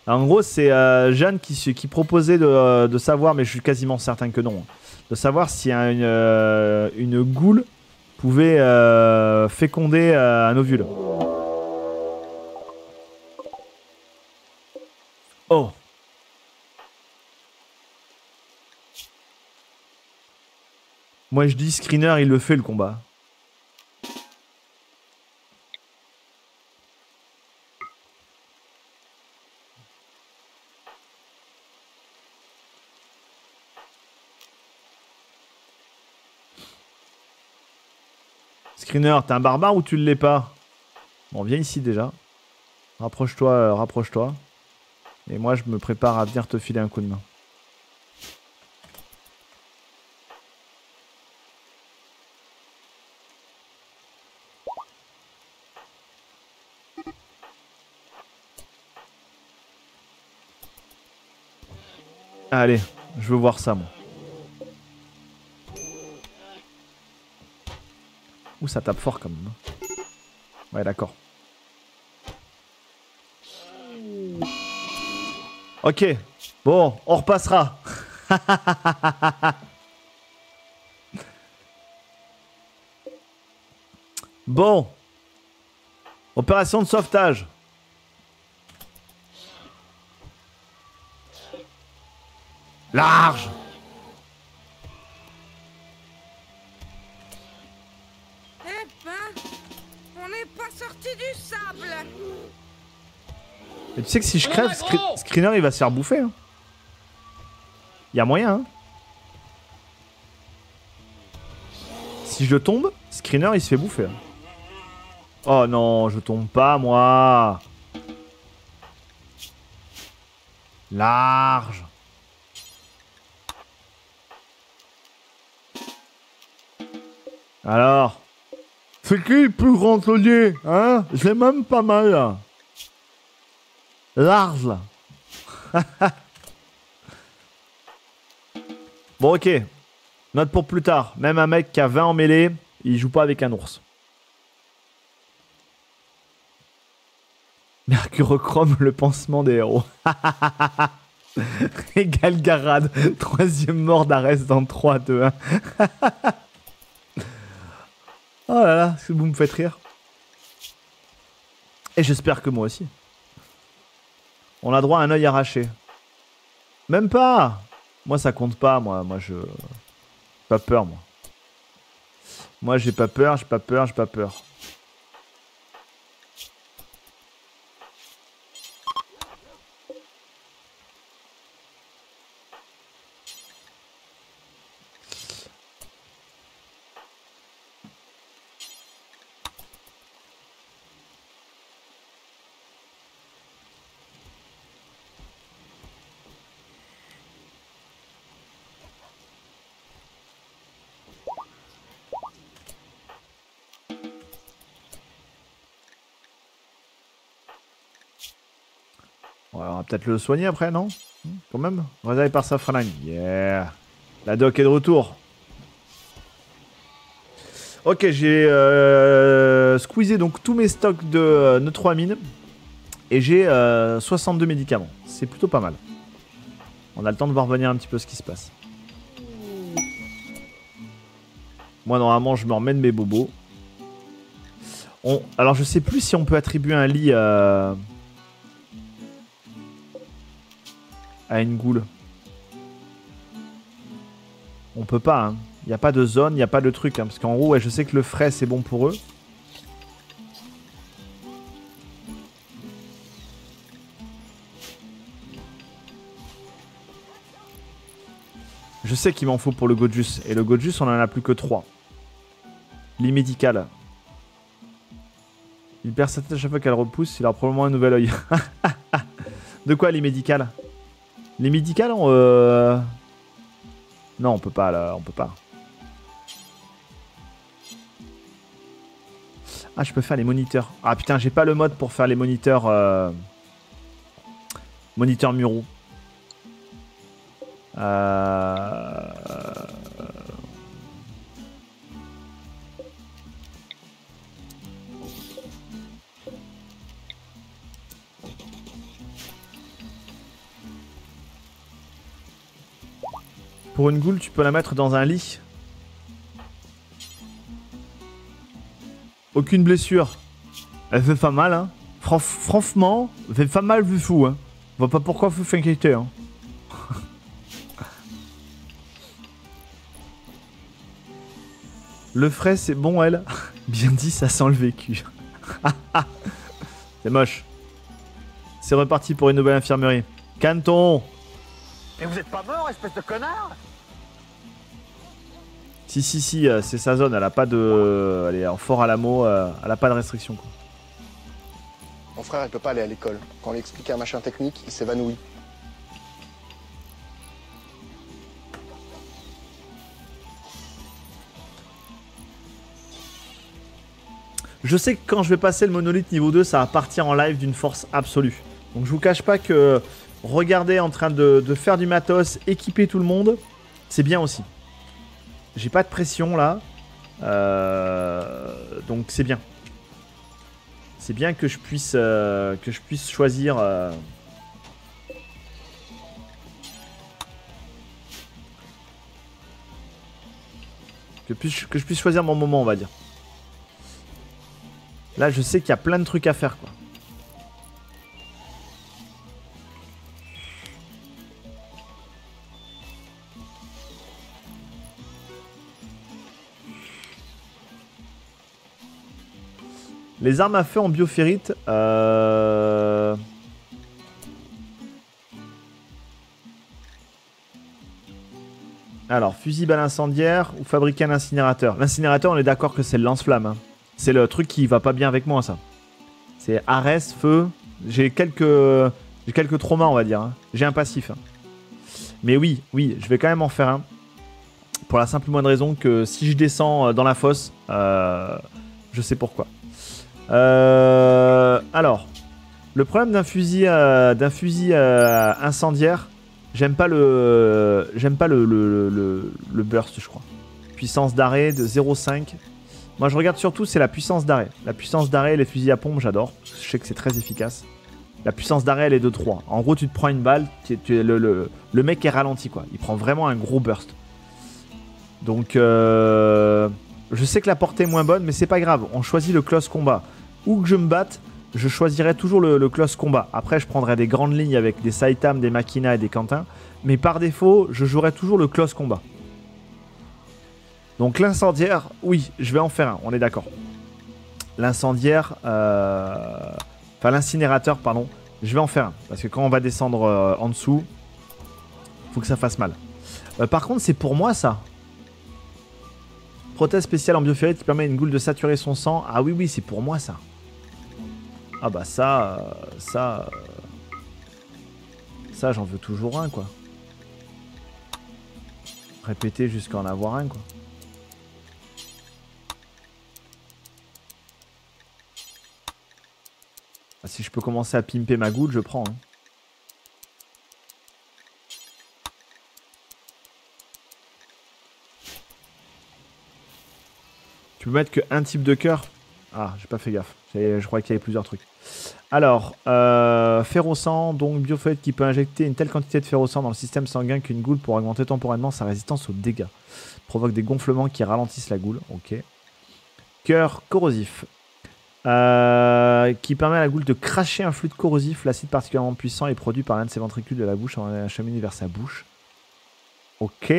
en gros, c'est euh, Jeanne qui, proposait de, euh, de savoir, mais je suis quasiment certain que non, de savoir si euh, une goule pouvait féconder un ovule. Oh Moi, je dis Screener, il le fait le combat. Screener, t'es un barbare ou tu ne l'es pas? Bon, viens ici déjà. Rapproche-toi, euh, rapproche-toi. Et moi, je me prépare à venir te filer un coup de main. Allez, je veux voir ça, moi. Ouh, ça tape fort quand même. hein. Ouais, d'accord. Ok. Bon, on repassera. [laughs] bon. Opération de sauvetage. Large. Eh ben, on n'est pas sorti du sable. Et tu sais que si je crève, Scree- Screener il va se faire bouffer. Hein. Y a moyen. Hein. Si je tombe, Screener il se fait bouffer. hein. Oh non, je tombe pas moi. Large. Alors C'est qui le plus grand taulier Hein? J'ai même pas mal là. Large là. [laughs] bon ok. Note pour plus tard. Même un mec qui a 20 en mêlée, il joue pas avec un ours. [laughs] Mercurochrome, le pansement des héros. [laughs] Et Galgarad, troisième mort d'Arès dans 3, 2, 1. Oh là là, vous me faites rire. Et j'espère que moi aussi. On a droit à un œil arraché. Même pas Moi ça compte pas, moi, moi je... Pas peur, moi. Moi j'ai pas peur, j'ai pas peur, j'ai pas peur. Peut-être le soigner après, non Hmm, Quand même Réservé par sa fringue. Yeah La doc est de retour. Ok, j'ai euh, squeezé donc tous mes stocks de euh, neutramine. Et j'ai euh, 62 médicaments. C'est plutôt pas mal. On a le temps de voir venir un petit peu ce qui se passe. Moi, normalement, je me remets de mes bobos. Alors, je sais plus si on peut attribuer un lit euh, à une goule. On peut pas, hein. Il n'y a pas de zone, il n'y a pas de truc. hein, parce qu'en haut, ouais, je sais que le frais, c'est bon pour eux. Je sais qu'il m'en faut pour le Godjus. Et le Godjus, on en a plus que 3. Lit médical. Il perd sa tête à chaque fois qu'elle repousse. Il a probablement un nouvel œil. [laughs] de quoi, lit médical Les médicales, on, euh... Non, on peut pas, là. On peut pas. Ah, je peux faire les moniteurs. Ah putain, j'ai pas le mode pour faire les moniteurs... Euh... Moniteurs muraux. Euh... Pour une goule, tu peux la mettre dans un lit. Aucune blessure. Elle fait pas mal, hein. Fran- franchement, elle fait pas mal vu fou, hein. Je vois pas pourquoi vous s'inquiéter, hein. Le frais, c'est bon, elle. [laughs] Bien dit, ça sent le vécu. [laughs] c'est moche. C'est reparti pour une nouvelle infirmerie. Canton Mais vous êtes pas mort, espèce de connard? Si, si, si, euh, c'est sa zone. Elle a pas de. Elle est en fort à la mot. euh, elle a pas de restriction. Quoi. Mon frère, il peut pas aller à l'école. Quand on lui explique un machin technique, il s'évanouit. Je sais que quand je vais passer le monolithe niveau 2, ça va partir en live d'une force absolue. Donc je vous cache pas que regarder en train de, de faire du matos, équiper tout le monde, c'est bien aussi. J'ai pas de pression là. Euh, donc c'est bien. C'est bien que je puisse, euh, que je puisse choisir. euh, puisse- que je puisse choisir mon moment, on va dire. Là, je sais qu'il y a plein de trucs à faire, quoi. Les armes à feu en bioferrite, euh... Alors, fusible à l'incendiaire ou fabriquer un incinérateur. L'incinérateur, on est d'accord que c'est le lance-flamme. hein. C'est le truc qui va pas bien avec moi, ça. C'est Ares, feu. J'ai quelques, j'ai quelques traumas, on va dire. hein. J'ai un passif. hein. Mais oui, oui, je vais quand même en faire un. Pour la simple et moindre raison que si je descends euh, dans la fosse, euh, je sais pourquoi. Euh, alors, le problème d'un fusil, d'un fusil incendiaire, j'aime pas le, j'aime pas le, burst, je crois. Puissance d'arrêt de 0,5. Moi, je regarde surtout, c'est la puissance d'arrêt. La puissance d'arrêt, les fusils à pompe, j'adore. Je sais que c'est très efficace. La puissance d'arrêt, elle est de 3. En gros, tu te prends une balle, le mec est ralenti, quoi. Il prend vraiment un gros burst. Donc, euh, je sais que la portée est moins bonne, mais c'est pas grave. On choisit le close combat. Où que je me batte, je choisirai toujours le, close combat. Après, je prendrai des grandes lignes avec des Saitam, des Makina et des Quentin. Mais par défaut, je jouerai toujours le close combat. Donc l'incendiaire, oui, je vais en faire un, on est d'accord. L'incendiaire, euh, enfin l'incinérateur, pardon, je vais en faire un. Parce que quand on va descendre euh, en dessous, faut que ça fasse mal. Euh, par contre, c'est pour moi ça. Prothèse spéciale en bioferrite qui permet à une goule de saturer son sang. Ah oui, oui, c'est pour moi ça. Ah bah ça, euh, ça, euh, ça j'en veux toujours un quoi. Répéter jusqu'à en avoir un quoi. Ah, si je peux commencer à pimper ma goule, je prends. hein. Tu peux mettre que un type de cœur? Ah, j'ai pas fait gaffe. Je croyais qu'il y avait plusieurs trucs. Alors, euh, ferrocent, donc biofoette qui peut injecter une telle quantité de ferrocent dans le système sanguin qu'une goule pour augmenter temporairement sa résistance aux dégâts. Provoque des gonflements qui ralentissent la goule. Ok. Cœur corrosif. Euh, qui permet à la goule de cracher un fluide corrosif. L'acide particulièrement puissant est produit par l'un de ses ventricules de la bouche en acheminé vers sa bouche. Ok.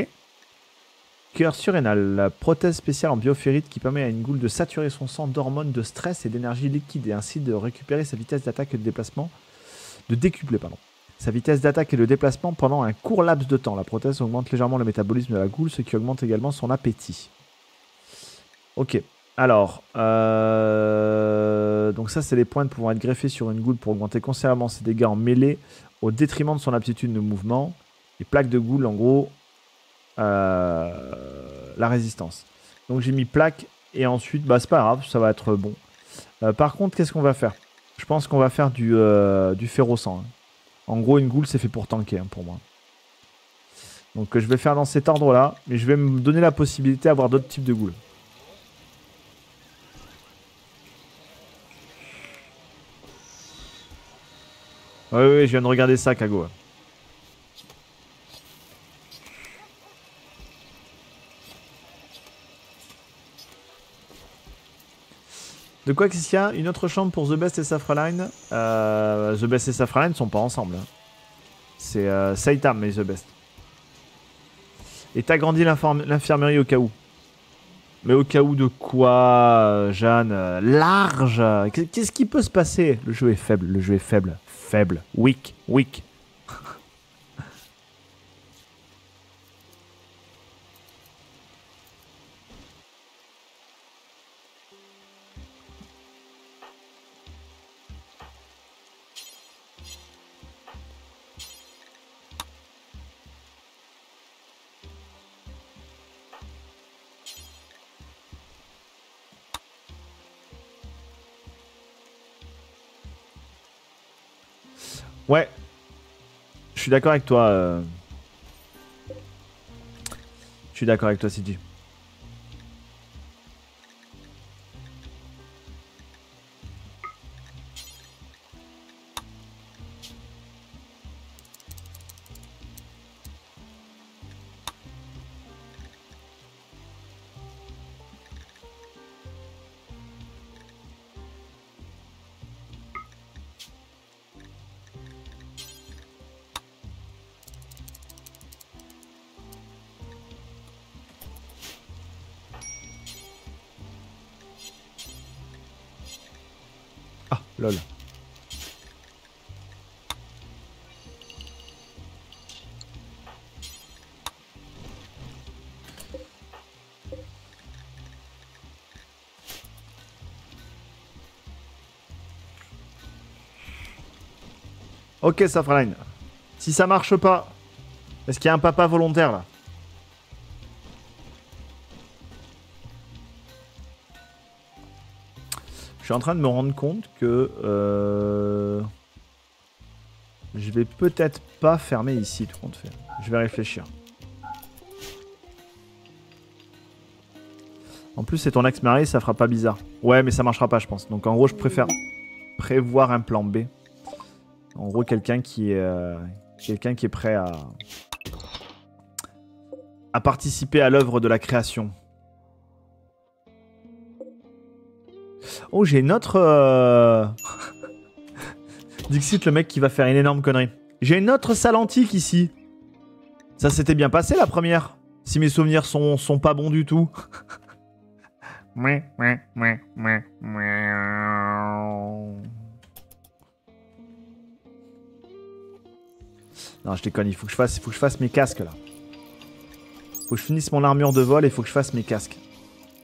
Cœur surrénal, la prothèse spéciale en bioferrite qui permet à une goule de saturer son sang d'hormones de stress et d'énergie liquide et ainsi de récupérer sa vitesse d'attaque et de déplacement, de décupler pardon. Sa vitesse d'attaque et de déplacement pendant un court laps de temps. La prothèse augmente légèrement le métabolisme de la goule, ce qui augmente également son appétit. Ok. Alors, euh, donc ça c'est les points de pouvoir être greffés sur une goule pour augmenter considérablement ses dégâts en mêlée au détriment de son aptitude de mouvement. Les plaques de goule en gros la résistance. Donc j'ai mis plaque et ensuite, bah c'est pas grave, ça va être bon. Euh, par contre, qu'est-ce qu'on va faire? Je pense qu'on va faire du, euh, du ferro-sang. hein. En gros, une goule, c'est fait pour tanker hein, pour moi. Donc euh, je vais faire dans cet ordre-là, mais je vais me donner la possibilité d'avoir d'autres types de goules. Oui, oui, je viens de regarder ça, Kago. De quoi qu'il y a Une autre chambre pour The Best et Safraline? Euh, The Best et Safraline sont pas ensemble. hein. C'est euh, Saitam et The Best. Et t'agrandis l'inform- l'infirmerie au cas où. Mais au cas où de quoi, euh, Jeanne? Large Qu'est- Qu'est-ce qui peut se passer? Le jeu est faible, le jeu est faible. Faible. Weak, weak. Ouais. Je suis d'accord avec toi. euh. Je suis d'accord avec toi, CG. Ok, Safraline. Si ça marche pas, est-ce qu'il y a un papa volontaire là? Je suis en train de me rendre compte que euh, je vais peut-être pas fermer ici tout compte fait. Je vais réfléchir. En plus, c'est ton ex-mari, ça fera pas bizarre. Ouais, mais ça marchera pas, je pense. Donc en gros, je préfère prévoir un plan B. En gros, quelqu'un qui est euh, prêt à à participer à l'œuvre de la création. Oh, j'ai une autre. euh, [laughs] Dixit, le mec qui va faire une énorme connerie. J'ai une autre salle antique ici. Ça s'était bien passé la première. Si mes souvenirs sont, sont pas bons du tout. [laughs] Non, je déconne, il faut que je fasse, mes casques là. Faut que je finisse mon armure de vol et il faut que je fasse mes casques.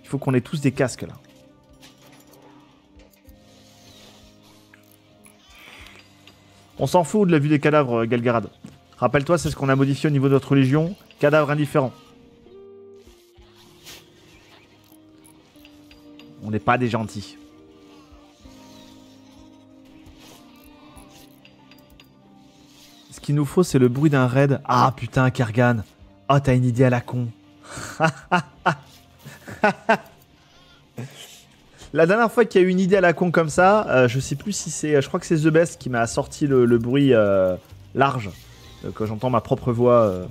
Il faut qu'on ait tous des casques là. On s'en fout de la vue des cadavres, euh, Galgarad. Rappelle-toi, c'est ce qu'on a modifié au niveau de notre légion. Cadavre indifférent. On n'est pas des gentils. Qu'il nous faut, c'est le bruit d'un raid. Ah putain, Kergan. Oh, t'as une idée à la con. [laughs] La dernière fois qu'il y a eu une idée à la con comme ça, euh, je sais plus si c'est. Je crois que c'est The Best qui m'a sorti le, le bruit euh, large. Euh, quand j'entends ma propre voix, euh,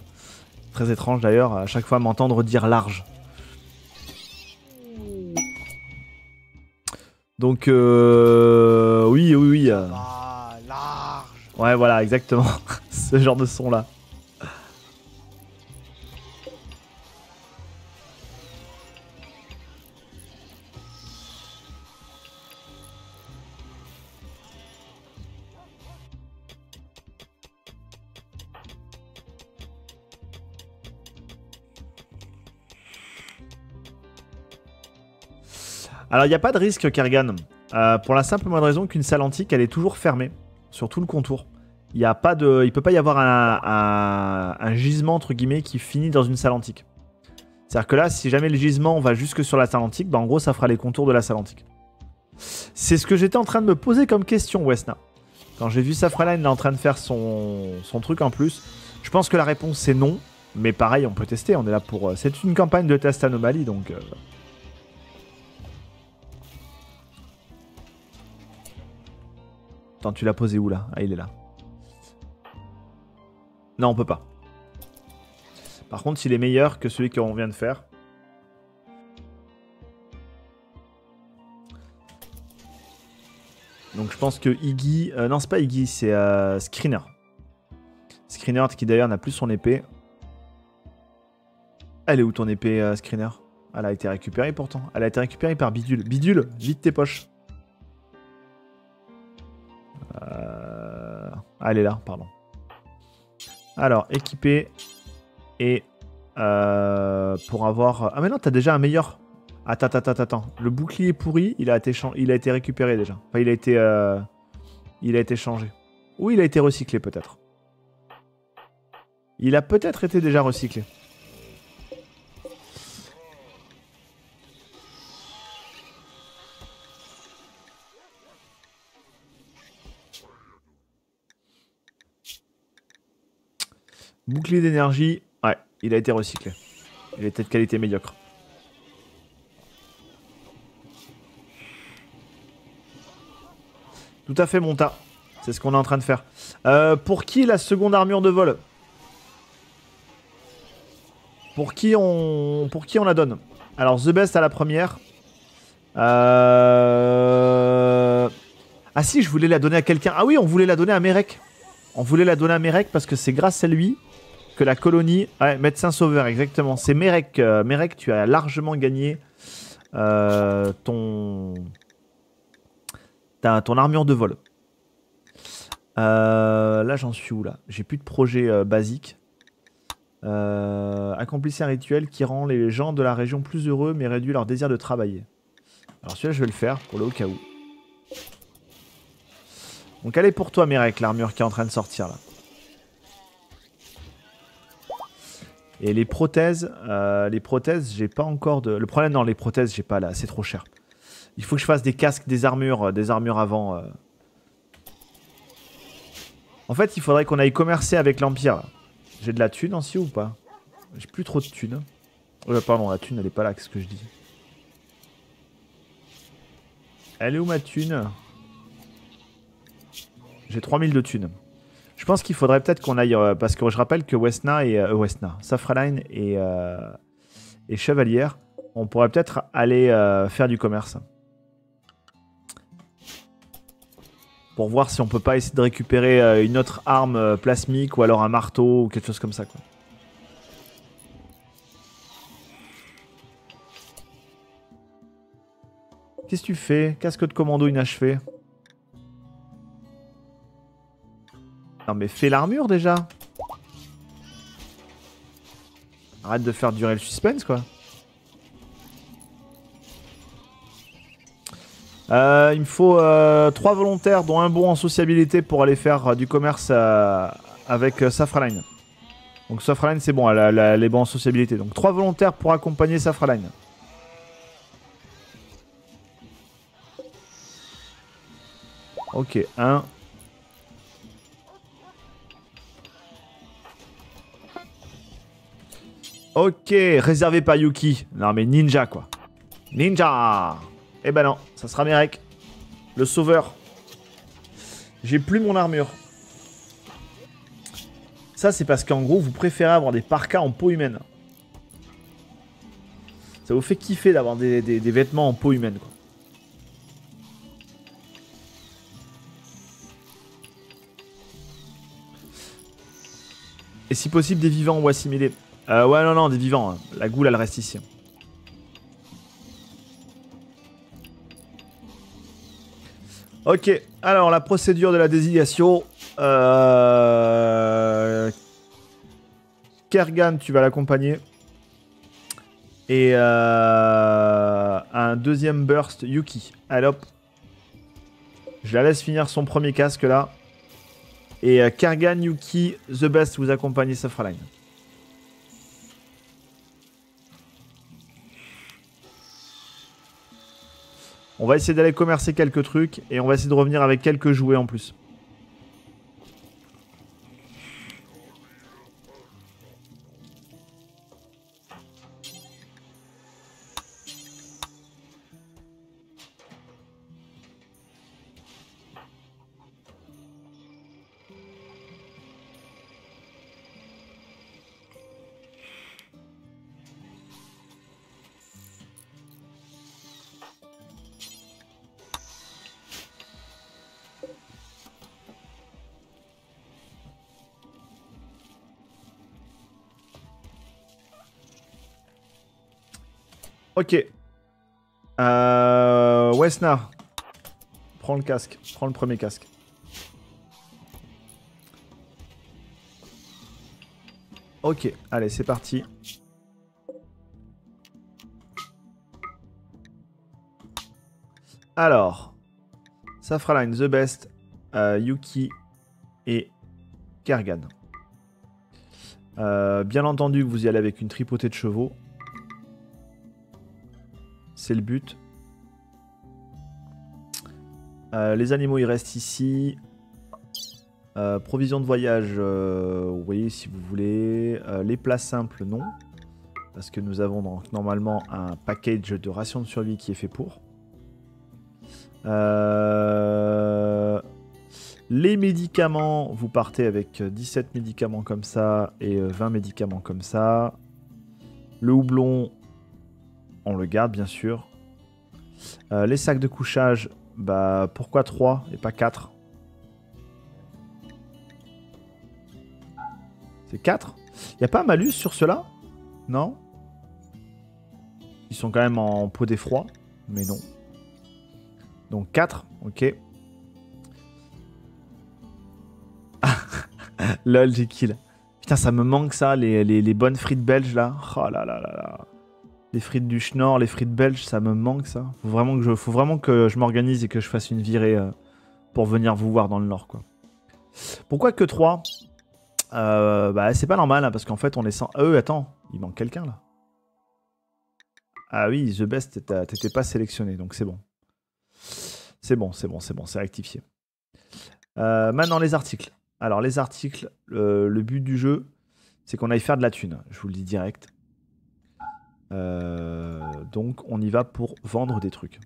très étrange d'ailleurs, à chaque fois m'entendre dire large. Donc, euh, oui, oui, oui. euh, Ah, large. Ouais, voilà, exactement. [laughs] Ce genre de son là. Alors, il n'y a pas de risque, Kergan. Euh, pour la simple bonne raison qu'une salle antique, elle est toujours fermée sur tout le contour. Il y a pas de, il peut pas y avoir un, gisement entre guillemets qui finit dans une salle antique. C'est-à-dire que là, si jamais le gisement va jusque sur la salle antique, bah en gros, ça fera les contours de la salle antique. C'est ce que j'étais en train de me poser comme question, Wesna. Quand j'ai vu Safraline là en train de faire son, son truc en plus, je pense que la réponse c'est non. Mais pareil, on peut tester. On est là pour. euh, C'est une campagne de test anomalie, donc. euh, Attends, tu l'as posé où là? Ah, il est là. Non, on peut pas. Par contre, s'il est meilleur que celui qu'on vient de faire. Donc je pense que Iggy... euh, non, c'est pas Iggy, c'est euh, Screener. Screener qui d'ailleurs n'a plus son épée. Elle est où ton épée, euh, Screener Elle a été récupérée pourtant. Elle a été récupérée par Bidule. Bidule, vite tes poches. Ah, elle est là, pardon. Alors, équipé. Et euh, pour avoir. Ah, mais non, t'as déjà un meilleur. Attends, attends, attends, attends. Le bouclier pourri, il a été, il a été récupéré déjà. Enfin, il a été. euh, Il a été changé. Ou il a été recyclé peut-être. Il a peut-être été déjà recyclé. Bouclier d'énergie. Ouais, il a été recyclé. Il était de qualité médiocre. Tout à fait, Monta. C'est ce qu'on est en train de faire. Euh, pour qui la seconde armure de vol? Pour qui on, pour qui on la donne? Alors, The Best à la première. Euh... Ah si, je voulais la donner à quelqu'un. Ah oui, on voulait la donner à Merek. On voulait la donner à Merek parce que c'est grâce à lui la colonie... Médecin sauveur, exactement. C'est Merek. Euh, Merek, tu as largement gagné euh, ton... armure de vol. Euh, là, j'en suis où là? J'ai plus de projet basique. Accomplissez un rituel qui rend les gens de la région plus heureux mais réduit leur désir de travailler. Alors celui-là, je vais le faire pour le au cas où. Donc elle pour toi, Merek, l'armure qui est en train de sortir là. Et les prothèses, euh, les prothèses, j'ai pas encore de. Le problème, non, les prothèses, j'ai pas là, c'est trop cher. Il faut que je fasse des casques, des armures, euh, des armures avant. euh. En fait, il faudrait qu'on aille commercer avec l'Empire. là. J'ai de la thune aussi ou pas? J'ai plus trop de thunes. Euh, pardon, la thune, elle est pas là, qu'est-ce que je dis? Elle est où ma thune? J'ai 3000 de thunes. Je pense qu'il faudrait peut-être qu'on aille. euh, parce que je rappelle que Westna et. euh, Westna, Safraline et, euh, et Chevalière, on pourrait peut-être aller faire du commerce. Pour voir si on peut pas essayer de récupérer une autre arme plasmique ou alors un marteau ou quelque chose comme ça. Qu'est-ce que tu fais? Casque de commando inachevé. Non mais fais l'armure déjà Arrête de faire durer le suspense quoi. Euh, il me faut 3 volontaires dont un bon en sociabilité pour aller faire euh, du commerce euh, avec euh, Safraline. Donc Safraline c'est bon, elle, elle est bon en sociabilité. Donc 3 volontaires pour accompagner Safraline. Ok, 1. Ok, réservé par Yuki. Non mais ninja quoi. Ninja Eh ben non, ça sera Merek. Le sauveur. J'ai plus mon armure. Ça c'est parce qu'en gros vous préférez avoir des parkas en peau humaine. Ça vous fait kiffer d'avoir des, des- des vêtements en peau humaine quoi. Et si possible des vivants ou assimilés. Euh, ouais non non des vivants. hein. La goule elle reste ici. Ok, alors la procédure de la désignation. Euh... Kergan, tu vas l'accompagner. Et euh... un deuxième burst, Yuki. Allez. Je la laisse finir son premier casque là. Et Kergan, Yuki, The Best, vous accompagnez Safraline. On va essayer d'aller commercer quelques trucs et on va essayer de revenir avec quelques jouets en plus. Ok. Euh, Wesna. Prends le casque. Prends le premier casque. Ok, allez, c'est parti. Alors, Safraline, The Best, euh, Yuki et Kergan. Euh, bien entendu, vous y allez avec une tripotée de chevaux. C'est le but. Euh, les animaux, ils restent ici. Euh, provision de voyage, euh, voyez si vous voulez. Euh, les plats simples, non. Parce que nous avons donc normalement un package de rations de survie qui est fait pour. Les médicaments, vous partez avec 17 médicaments comme ça et euh, 20 médicaments comme ça. Le houblon, on le garde bien sûr. Euh, les sacs de couchage, bah pourquoi 3 et pas 4 C'est 4 Y a pas un malus sur cela? Non? Ils sont quand même en peau d'effroi, mais non. Donc 4, ok. [laughs] Lol, j'ai kill. Putain, ça me manque ça, les, les- les bonnes frites belges là. Oh là là là là. Les frites du Schnorr, les frites belges, ça me manque ça. Faut vraiment que je, faut vraiment que je m'organise et que je fasse une virée euh, pour venir vous voir dans le Nord quoi. Pourquoi que 3 euh, Bah c'est pas normal hein, parce qu'en fait on est sans... Euh attends, il manque quelqu'un là. Ah oui, The Best, t'étais pas sélectionné donc c'est bon. C'est bon, c'est bon, c'est bon, c'est rectifié. Maintenant les articles. Alors les articles, le, le but du jeu, c'est qu'on aille faire de la thune. Je vous le dis direct. Euh, donc on y va pour vendre des trucs.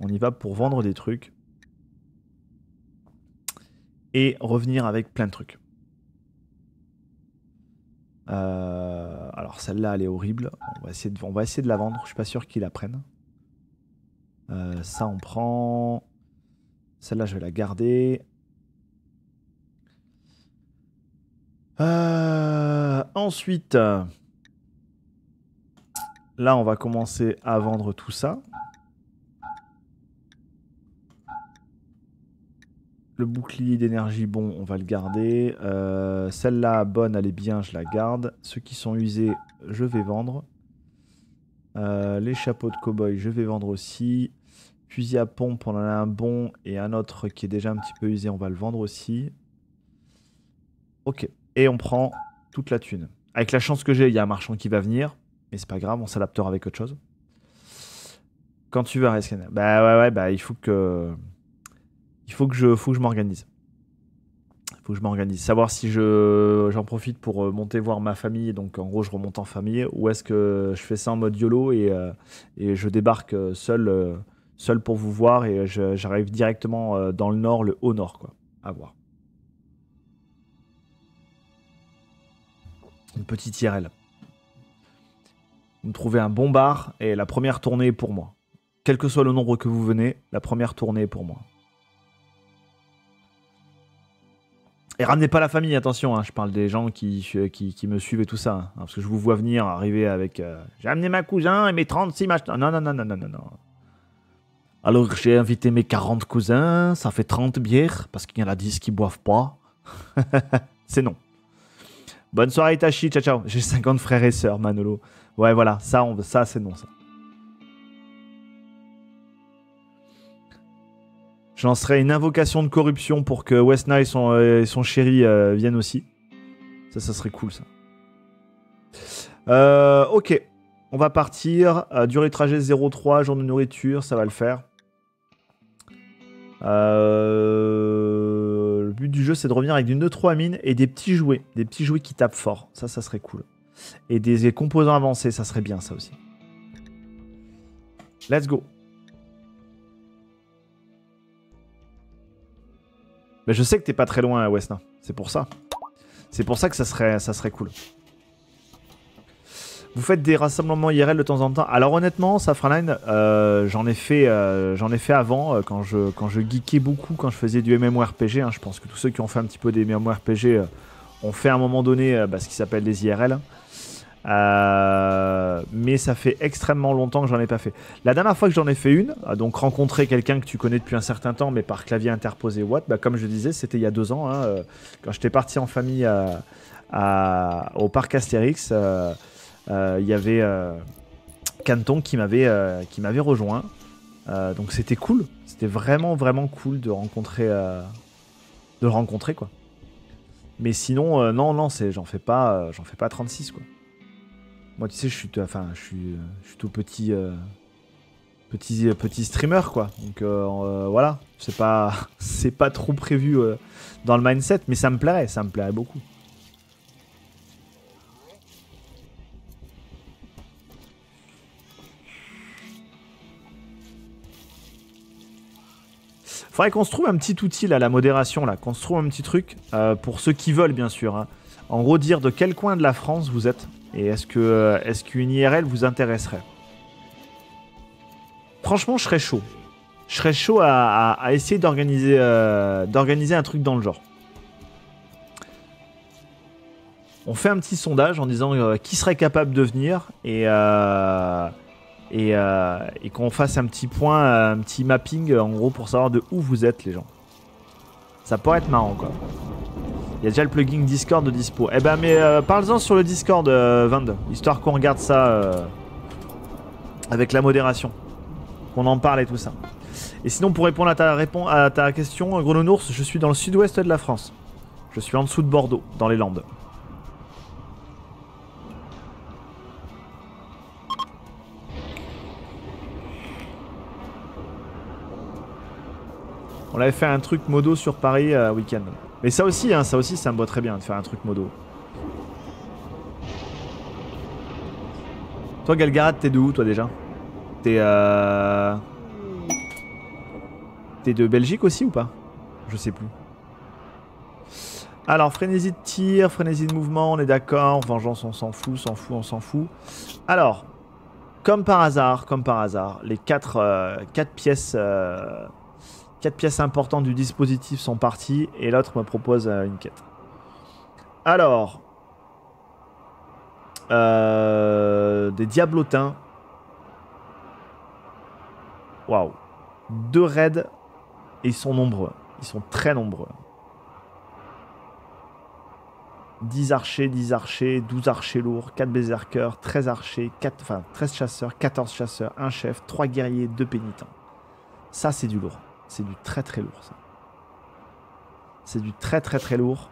On y va pour vendre des trucs. Et revenir avec plein de trucs. Euh, alors celle-là, elle est horrible. On va, essayer de, la vendre. Je suis pas sûr qu'ils la prennent. Euh, ça, on prend. Celle-là, je vais la garder. Euh, ensuite, là, on va commencer à vendre tout ça. Le bouclier d'énergie, bon, on va le garder. Euh, Celle-là, bonne, elle est bien, je la garde. Ceux qui sont usés, je vais vendre. Euh, les chapeaux de cow-boy, je vais vendre aussi. Fusil à pompe, on en a un bon et un autre qui est déjà un petit peu usé, on va le vendre aussi. Ok. Et on prend toute la thune. Avec la chance que j'ai, il y a un marchand qui va venir. Mais c'est pas grave, on s'adaptera avec autre chose. Quand tu veux, Rescan. Bah ouais, ouais, bah il faut que. Il faut que je, je m'organise. Il faut que je m'organise. Savoir si je, j'en profite pour euh, monter voir ma famille. Donc en gros, je remonte en famille. Ou est-ce que je fais ça en mode YOLO et, euh, et je débarque euh, seul, seul pour vous voir et j'arrive directement dans le nord, le haut nord, quoi. À voir. Une petite IRL. Vous me trouvez un bon bar et la première tournée est pour moi. Quel que soit le nombre que vous venez, la première tournée est pour moi. Et ramenez pas la famille, attention, hein, je parle des gens qui, qui, me suivent et tout ça. hein, parce que je vous vois venir arriver avec. euh, j'ai amené ma cousin et mes 36 machins. Non, non, non, non, non, non, non. Alors j'ai invité mes 40 cousins, ça fait 30 bières, parce qu'il y en a 10 qui boivent pas. [laughs] C'est non. Bonne soirée Itachi, ciao ciao. J'ai 50 frères et sœurs, Manolo. Ouais, voilà, ça, on, ça c'est non, ça. Je lancerai une invocation de corruption pour que West Nile et son, euh, et son chéri euh, viennent aussi. Ça, ça serait cool, ça. Euh, ok, on va partir. Euh, durée de trajet 0,3, jour de nourriture, ça va le faire. Euh, but du jeu, c'est de revenir avec du neutro amine et des petits jouets. Des petits jouets qui tapent fort. Ça, ça serait cool. Et des, composants avancés, ça serait bien, ça aussi. Let's go. Mais je sais que t'es pas très loin, Wesna. C'est pour ça. C'est pour ça que ça serait, ça serait cool. Vous faites des rassemblements IRL de temps en temps. Alors honnêtement, Safranline, euh, j'en ai fait, euh, j'en ai fait avant euh, quand je quand je geekais beaucoup, quand je faisais du MMORPG. hein. je pense que tous ceux qui ont fait un petit peu des MMORPG euh, ont fait à un moment donné bah, ce qui s'appelle des IRL. Mais ça fait extrêmement longtemps que j'en ai pas fait. La dernière fois que j'en ai fait une, donc rencontrer quelqu'un que tu connais depuis un certain temps, mais par clavier interposé what, bah, comme je disais, c'était il y a deux ans, hein, quand j'étais parti en famille au parc Astérix. Euh, Il y avait euh, Canton qui m'avait euh, qui m'avait rejoint. Donc c'était cool. C'était vraiment vraiment cool de rencontrer de le rencontrer quoi. Mais sinon non non c'est j'en fais pas j'en fais pas 36 quoi. Moi tu sais je suis enfin je suis je suis tout petit petit, petit streamer, quoi. Donc voilà, c'est pas, [laughs] c'est pas trop prévu dans le mindset, mais ça me plairait, ça me plairait beaucoup. Faudrait qu'on se trouve un petit outil là, la modération là, qu'on se trouve un petit truc euh, pour ceux qui veulent bien sûr. hein. En gros, dire de quel coin de la France vous êtes et est-ce que euh, est-ce qu'une IRL vous intéresserait? Franchement, je serais chaud. Je serais chaud à, essayer d'organiser euh, d'organiser un truc dans le genre. On fait un petit sondage en disant qui serait capable de venir et et, euh, et qu'on fasse un petit point, euh, un petit mapping en gros pour savoir de où vous êtes les gens. Ça pourrait être marrant quoi. Il y a déjà le plugin Discord de dispo. Eh ben mais euh, parle-en sur le Discord euh, 22, histoire qu'on regarde ça euh, avec la modération. Qu'on en parle et tout ça. Et sinon pour répondre à ta, répon- à ta question, Grenounours, je suis dans le sud-ouest de la France. Je suis en dessous de Bordeaux, dans les Landes. On avait fait un truc modo sur Paris euh, week-end. Mais ça aussi, hein, ça aussi, ça me boit très bien de faire un truc modo. Toi, Galgarad, t'es de où, toi, déjà? T'es euh... T'es de Belgique aussi ou pas? Je sais plus. Alors, frénésie de tir, frénésie de mouvement, on est d'accord. Vengeance, on s'en fout, s'en fout, on s'en fout. Alors, comme par hasard, comme par hasard, les quatre, euh, pièces... euh, Quatre pièces importantes du dispositif sont parties et l'autre me propose euh, une quête. Alors, euh, des diablotins. Waouh. Deux raids et ils sont nombreux. Ils sont très nombreux. 10 archers, 10 archers, 12 archers lourds, 4 berserkers, 13 archers, 4, enfin 13 chasseurs, 14 chasseurs, un chef, 3 guerriers, 2 pénitents. Ça, c'est du lourd. C'est du très très lourd, ça. C'est du très très très lourd.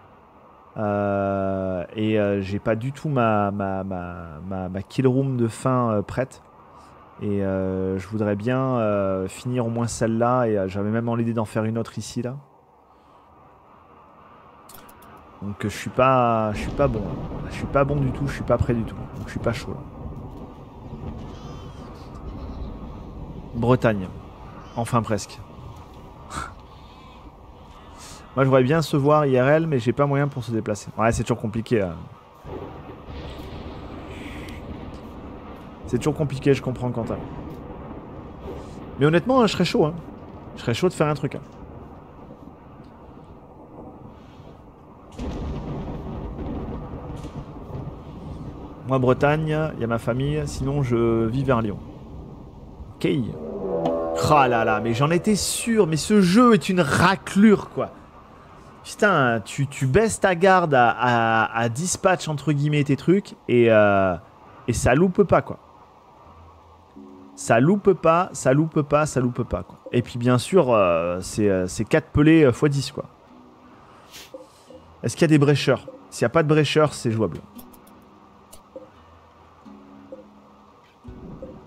Euh, et euh, j'ai pas du tout ma, ma, ma, ma, kill room de fin euh, prête. Et je voudrais bien finir au moins celle-là. Et j'avais même l'idée d'en faire une autre ici, là. Donc je suis pas, je suis pas bon. Je suis pas bon du tout. Je suis pas prêt du tout. Donc je suis pas chaud. là. Bretagne. Enfin presque. Moi, je voudrais bien se voir IRL, mais j'ai pas moyen pour se déplacer. Ouais, c'est toujours compliqué. là. C'est toujours compliqué, je comprends Quentin. Mais honnêtement, hein, je serais chaud. hein. Je serais chaud de faire un truc. hein. Moi, Bretagne, il y a ma famille. Sinon, je vis vers Lyon. Ok. Ah là là, mais j'en étais sûr. Mais ce jeu est une raclure, quoi. Putain, tu, tu baisses ta garde à, à, dispatch entre guillemets tes trucs et, euh, et ça loupe pas quoi. Ça loupe pas, ça loupe pas, ça loupe pas quoi. Et puis bien sûr, euh, c'est euh, c'est 4 pelés x 10 quoi. Est-ce qu'il y a des brécheurs S'il n'y a pas de brécheurs, c'est jouable.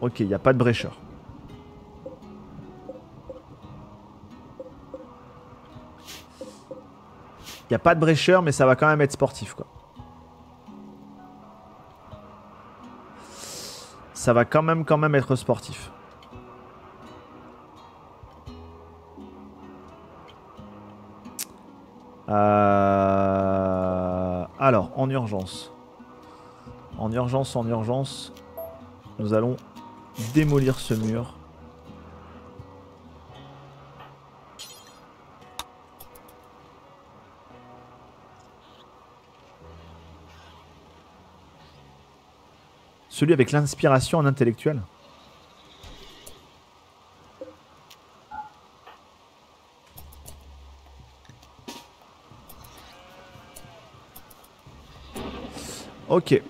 Ok, il n'y a pas de brécheurs. Il n'y a pas de brécheur, mais ça va quand même être sportif, quoi. Ça va quand même, quand même être sportif. Euh, Alors, en urgence. En urgence, en urgence, nous allons démolir ce mur. Celui avec l'inspiration en intellectuel Ok.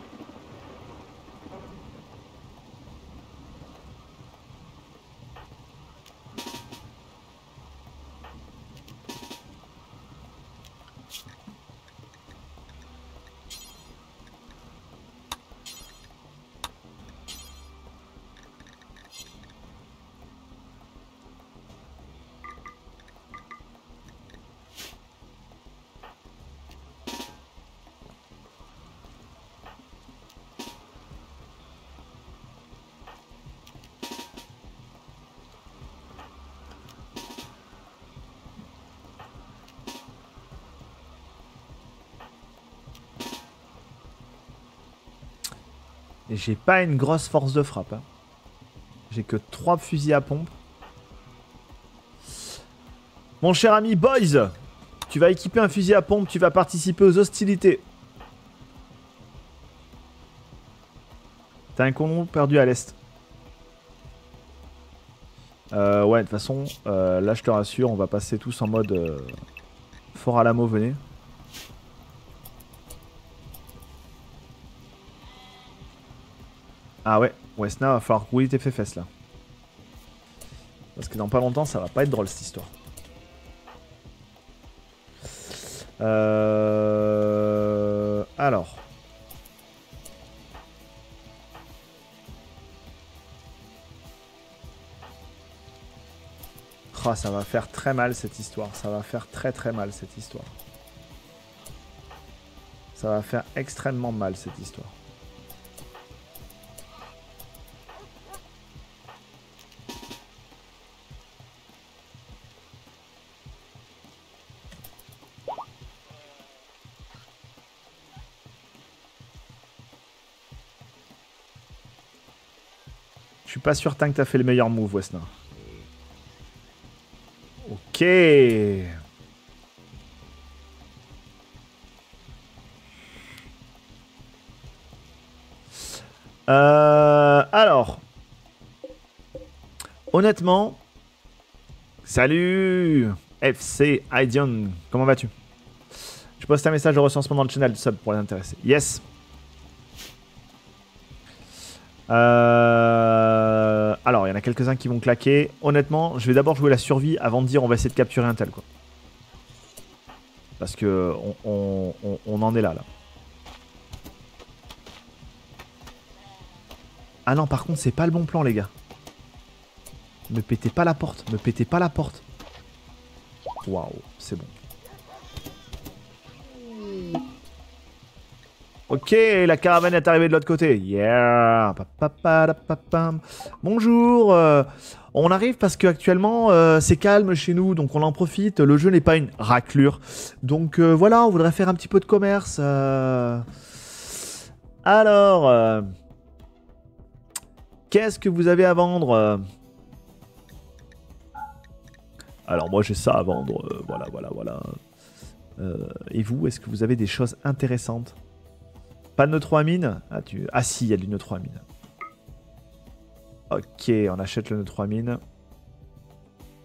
Et j'ai pas une grosse force de frappe. hein. J'ai que 3 fusils à pompe. Mon cher ami Boys, tu vas équiper un fusil à pompe, tu vas participer aux hostilités. T'as un colon perdu à l'est. Euh, ouais, de toute façon, euh, là je te rassure, on va passer tous en mode euh, fort à la venez. Ah ouais, Wesna va falloir rouler tes fesses là. Parce que dans pas longtemps, ça va pas être drôle cette histoire. Euh... Alors. Ah, ça va faire très mal cette histoire. Ça va faire très très mal cette histoire. Ça va faire extrêmement mal cette histoire. Pas certain que t'as fait le meilleur move, Wesna. Ok. Euh, alors. Honnêtement. Salut FC Idion. Comment vas-tu? Je poste un message de recensement dans le channel sub pour les intéresser. Yes. Euh, a quelques-uns qui vont claquer. Honnêtement, je vais d'abord jouer la survie avant de dire on va essayer de capturer un tel. Quoi. Parce que on, en est là, là. Ah non, par contre, c'est pas le bon plan, les gars. Me pétez pas la porte, me pétez pas la porte. Waouh, c'est bon. Ok, la caravane est arrivée de l'autre côté. Yeah. Bonjour. euh, on arrive parce qu'actuellement euh, c'est calme chez nous, donc on en profite. Le jeu n'est pas une raclure. Donc euh, voilà, on voudrait faire un petit peu de commerce. Alors, qu'est-ce que vous avez à vendre Alors moi j'ai ça à vendre. voilà, voilà, voilà. Et vous, est-ce que vous avez des choses intéressantes? Pas de neutro amine ah, tu... ah si, il y a du neutro amine. Ok, on achète le neutro amine.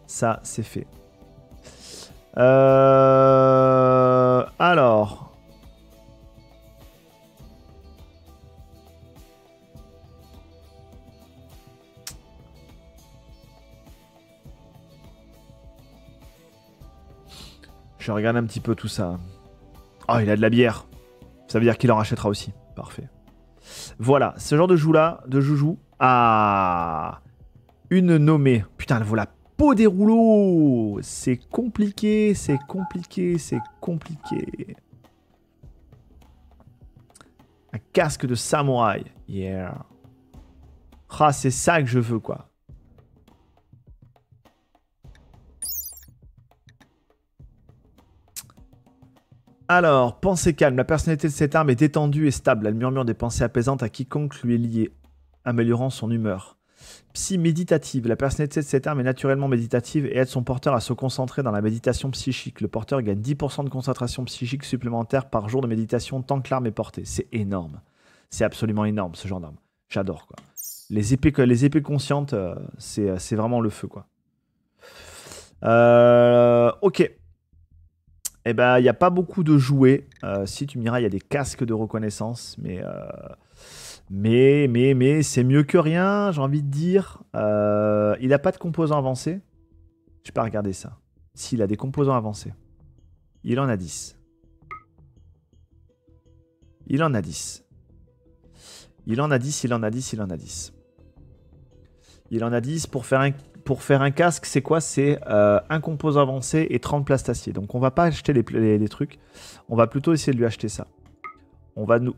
Ça, c'est fait. Euh... Alors. Je regarde un petit peu tout ça. Oh, il a de la bière. Ça veut dire qu'il en rachètera aussi. Parfait. Voilà, ce genre de joue-là, de joujou. Ah Une nommée. Putain, elle vaut la peau des rouleaux C'est compliqué, c'est compliqué, c'est compliqué. Un casque de samouraï. Yeah. Ah, c'est ça que je veux, quoi. Alors, pensée calme. La personnalité de cette arme est détendue et stable. Elle murmure des pensées apaisantes à quiconque lui est lié, améliorant son humeur. Psy méditative. La personnalité de cette arme est naturellement méditative et aide son porteur à se concentrer dans la méditation psychique. Le porteur gagne 10% de concentration psychique supplémentaire par jour de méditation tant que l'arme est portée. C'est énorme. C'est absolument énorme ce genre d'arme. J'adore quoi. Les épées, les épées conscientes, euh, c'est c'est vraiment le feu quoi. Euh, ok. Eh ben, il n'y a pas beaucoup de jouets. Euh, si tu me diras, il y a des casques de reconnaissance, mais, euh, mais, mais, mais, c'est mieux que rien, j'ai envie de dire. Euh, il n'a pas de composants avancés. Je peux pas regarder ça. S'il a des composants avancés. Il en a 10. Il en a 10. Il en a 10, il en a 10, il en a 10. Il en a 10 pour faire un pour faire un casque, c'est quoi? C'est euh, un composant avancé et 30 places d'acier. Donc on va pas acheter les, trucs. On va plutôt essayer de lui acheter ça. On va nous...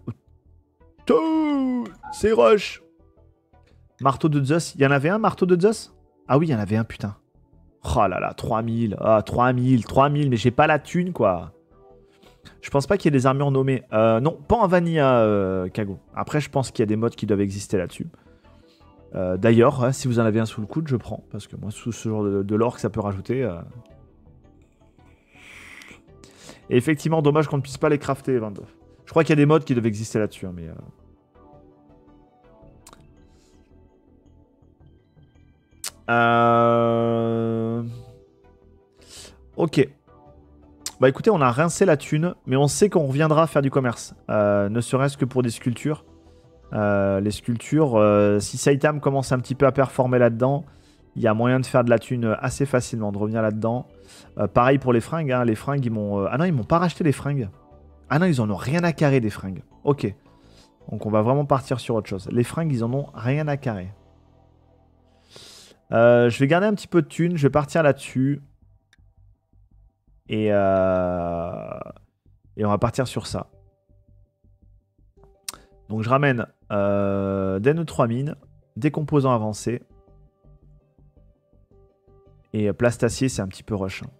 C'est rush Marteau de Zeus. Il y en avait un, marteau de Zeus? Ah oui, il y en avait un, putain. Oh là là, 3000. Ah, 3000, 3000, mais j'ai pas la thune, quoi. Je pense pas qu'il y ait des armures nommées. Euh, non, pas en vanilla, euh, Kago. Après, je pense qu'il y a des modes qui doivent exister là-dessus. Euh, D'ailleurs, hein, si vous en avez un sous le coude, je prends. Parce que moi, sous ce genre de, de lore que ça peut rajouter. euh. Et effectivement, dommage qu'on ne puisse pas les crafter, 29. Je crois qu'il y a des modes qui doivent exister là-dessus, hein, mais. euh. Ok. Bah écoutez, on a rincé la thune, mais on sait qu'on reviendra faire du commerce. Ne serait-ce que pour des sculptures. Euh, les sculptures, euh, si Saitam commence un petit peu à performer là-dedans, il y a moyen de faire de la thune assez facilement, de revenir là-dedans. Euh, pareil pour les fringues, hein, les fringues, ils m'ont... Ah non, ils m'ont pas racheté les fringues. Ah non, ils en ont rien à carrer des fringues. Ok. Donc on va vraiment partir sur autre chose. Les fringues, ils en ont rien à carrer. Je vais garder un petit peu de thune, je vais partir là-dessus. Et, et on va partir sur ça. Donc je ramène des nœuds 3 mines, des composants avancés. Et euh, plastacier, c'est un petit peu rush. hein.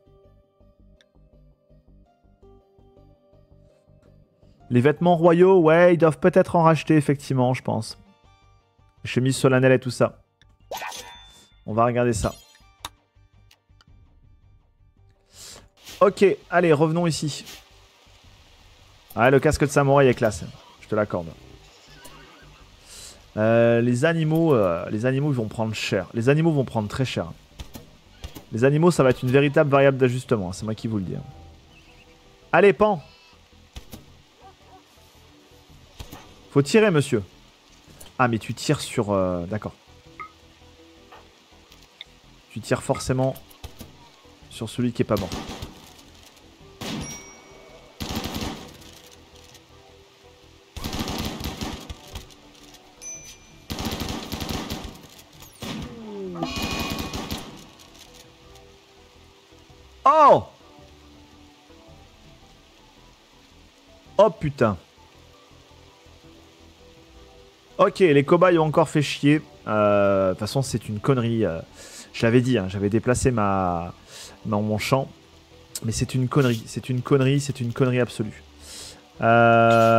Les vêtements royaux, ouais, ils doivent peut-être en racheter, effectivement, je pense. Les chemises solennelles et tout ça. On va regarder ça. Ok, allez, revenons ici. Ah, le casque de samouraï est classe. Je te l'accorde. Euh, les animaux, euh, les animaux vont prendre cher. Les animaux vont prendre très cher. Les animaux, ça va être une véritable variable d'ajustement. hein, C'est moi qui vous le dis. hein. Allez, pan. Faut tirer, monsieur. Ah, mais tu tires sur. euh, D'accord. Tu tires forcément sur celui qui est pas mort. Oh putain. Ok, les cobayes ont encore fait chier. Euh, De toute façon, c'est une connerie. euh. Je l'avais dit, hein, j'avais déplacé ma... mon champ. Mais c'est une connerie. C'est une connerie, c'est une connerie absolue.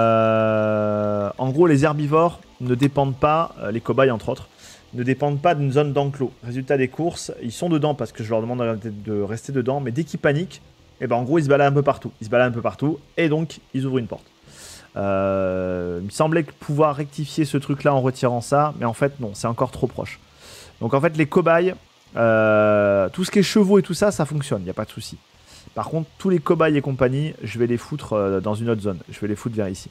Euh, En gros, les herbivores ne dépendent pas, les cobayes entre autres, ne dépendent pas d'une zone d'enclos. Résultat des courses, ils sont dedans parce que je leur demande de rester dedans, mais dès qu'ils paniquent, et ben en gros ils se baladent un peu partout. Ils se baladent un peu partout et donc ils ouvrent une porte. Euh, il me semblait pouvoir rectifier ce truc-là en retirant ça, mais en fait non, c'est encore trop proche. Donc en fait les cobayes, euh, tout ce qui est chevaux et tout ça, ça fonctionne, il n'y a pas de souci. Par contre, tous les cobayes et compagnie, je vais les foutre euh, dans une autre zone. Je vais les foutre vers ici.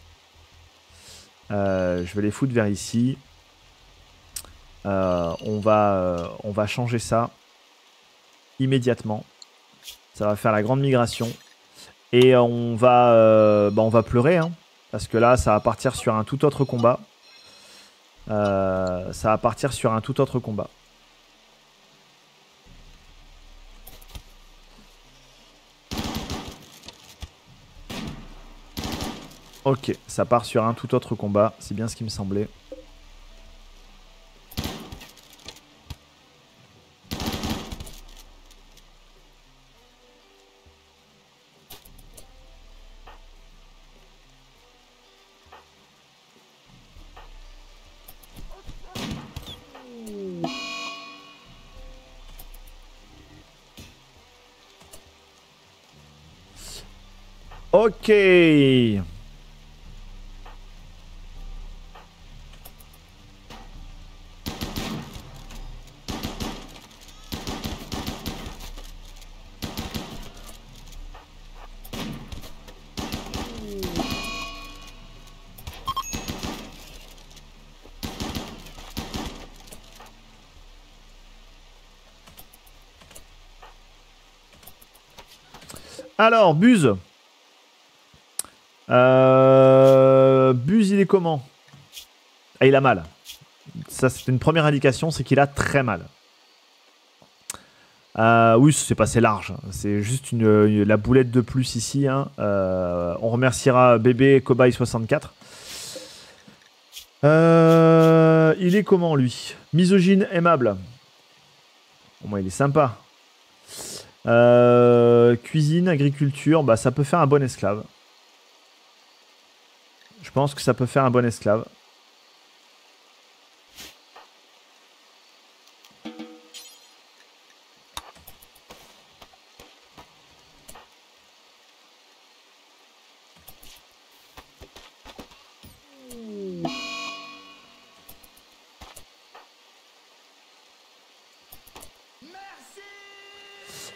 Je vais les foutre vers ici. On, va, on va changer ça immédiatement. Ça va faire la grande migration. Et on va, euh, bah, on va pleurer. hein, parce que là, ça va partir sur un tout autre combat. Euh, ça va partir sur un tout autre combat. Ok, ça part sur un tout autre combat. C'est bien ce qui me semblait. Alors, Buse. Euh... Il est comment? Ah, il a mal. Ça, c'est une première indication, c'est qu'il a très mal. Euh, oui, c'est passé large. C'est juste la boulette de plus ici. hein. Euh, on remerciera bébé Cobaye 64. Euh, il est comment lui? Misogyne, aimable. Au moins, il est sympa. Euh, cuisine, agriculture, bah, ça peut faire un bon esclave. Je pense que ça peut faire un bon esclave.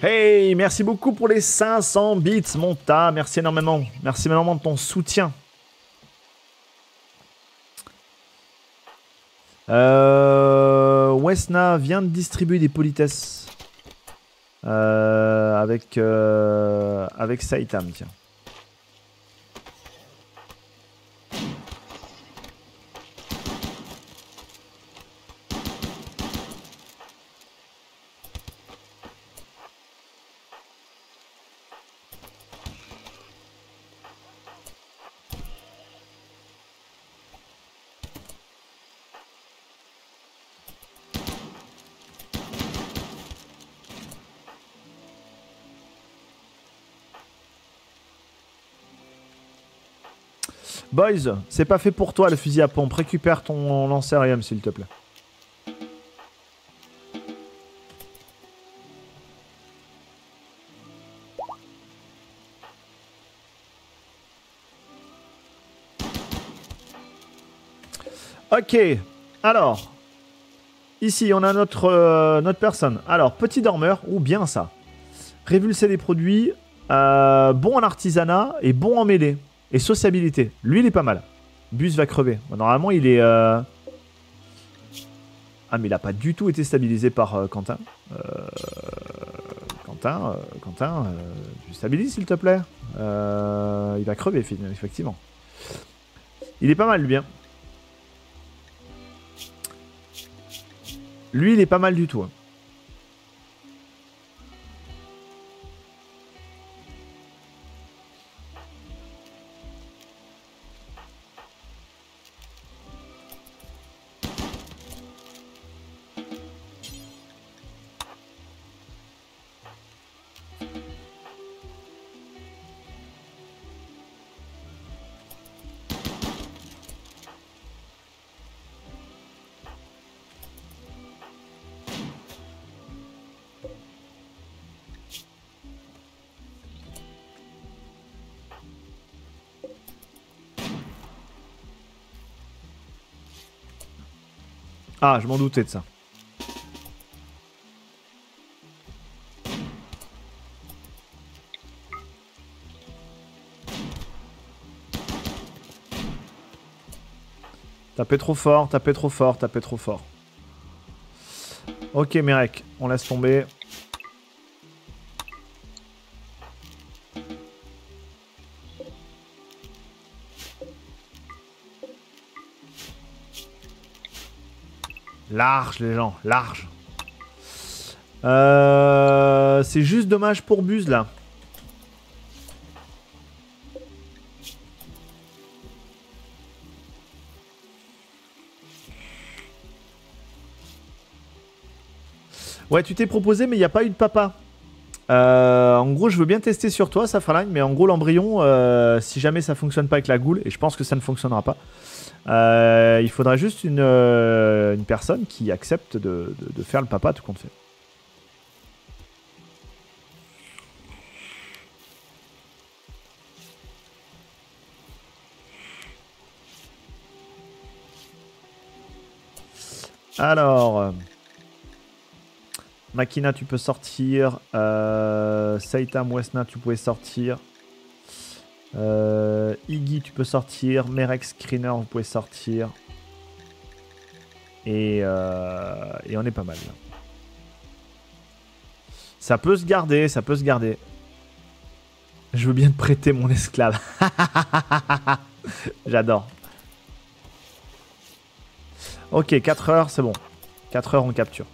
Hey, merci beaucoup pour les 500 bits, Monta. Merci énormément. Merci énormément de ton soutien. Euh, Wesna vient de distribuer des politesses euh, avec, euh, avec Saitam, tiens. C'est pas fait pour toi le fusil à pompe. Récupère ton lancerium s'il te plaît. Ok, alors, ici on a notre, euh, notre personne. Alors, petit dormeur, ou bien ça. Révulser les produits, euh, bon en artisanat et bon en mêlée. Et sociabilité. Lui, il est pas mal. Bus va crever. Normalement, il est... euh, Ah, mais il a pas du tout été stabilisé par euh, Quentin. Euh, Quentin, Quentin, tu stabilises s'il te plaît? Il va crever, effectivement. Il est pas mal, lui, bien. Lui, il est pas mal du tout. hein. Ah, je m'en doutais de ça. Tapez trop fort, tapez trop fort, tapez trop fort. Ok, Merek, on laisse tomber. Large, les gens, large. Euh, c'est juste dommage pour Buse là. Ouais, tu t'es proposé, mais il n'y a pas eu de papa. Euh, en gros, je veux bien tester sur toi, Safraline, mais en gros, l'embryon, euh, si jamais ça fonctionne pas avec la goule, et je pense que ça ne fonctionnera pas, euh, il faudra juste une, euh, personne qui accepte de faire le papa tout compte fait. Alors, euh, Makina, tu peux sortir. Euh, Saitam Wesna, tu pouvais sortir. Euh, Iggy, tu peux sortir. Merek Screener, vous pouvez sortir. Et, euh, et on est pas mal. Ça peut se garder, ça peut se garder. Je veux bien te prêter mon esclave. [laughs] J'adore. Ok, 4 heures, c'est bon. 4 heures, on capture.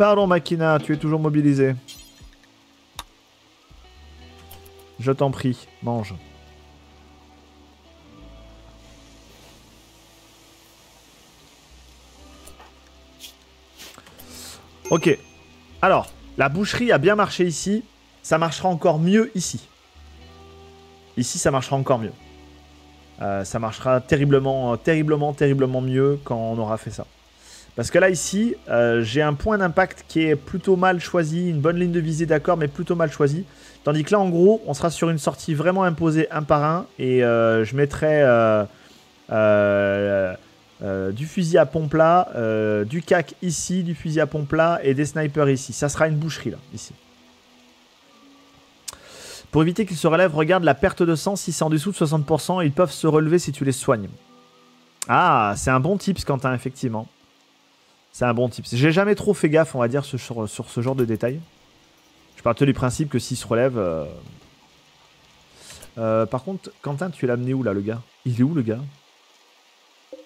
Pardon, Makina, tu es toujours mobilisé. Je t'en prie, mange. Ok. Alors, la boucherie a bien marché ici. Ça marchera encore mieux ici. Ici, ça marchera encore mieux. Euh, ça marchera terriblement, terriblement, terriblement mieux quand on aura fait ça. Parce que là, ici, euh, j'ai un point d'impact qui est plutôt mal choisi, une bonne ligne de visée, d'accord, mais plutôt mal choisi. Tandis que là, en gros, on sera sur une sortie vraiment imposée un par un. Et euh, je mettrai euh, du fusil à pompe là, du cac ici, du fusil à pompe là et des snipers ici. Ça sera une boucherie là, ici. Pour éviter qu'ils se relèvent, regarde la perte de sang. Si c'est en dessous de 60%, ils peuvent se relever si tu les soignes. Ah, c'est un bon tips, Quentin, effectivement. C'est un bon tips. J'ai jamais trop fait gaffe, on va dire, sur, ce genre de détails. Je partais du principe que s'il se relève. euh, euh, par contre, Quentin, tu l'as amené où là, le gars? Il est où le gars?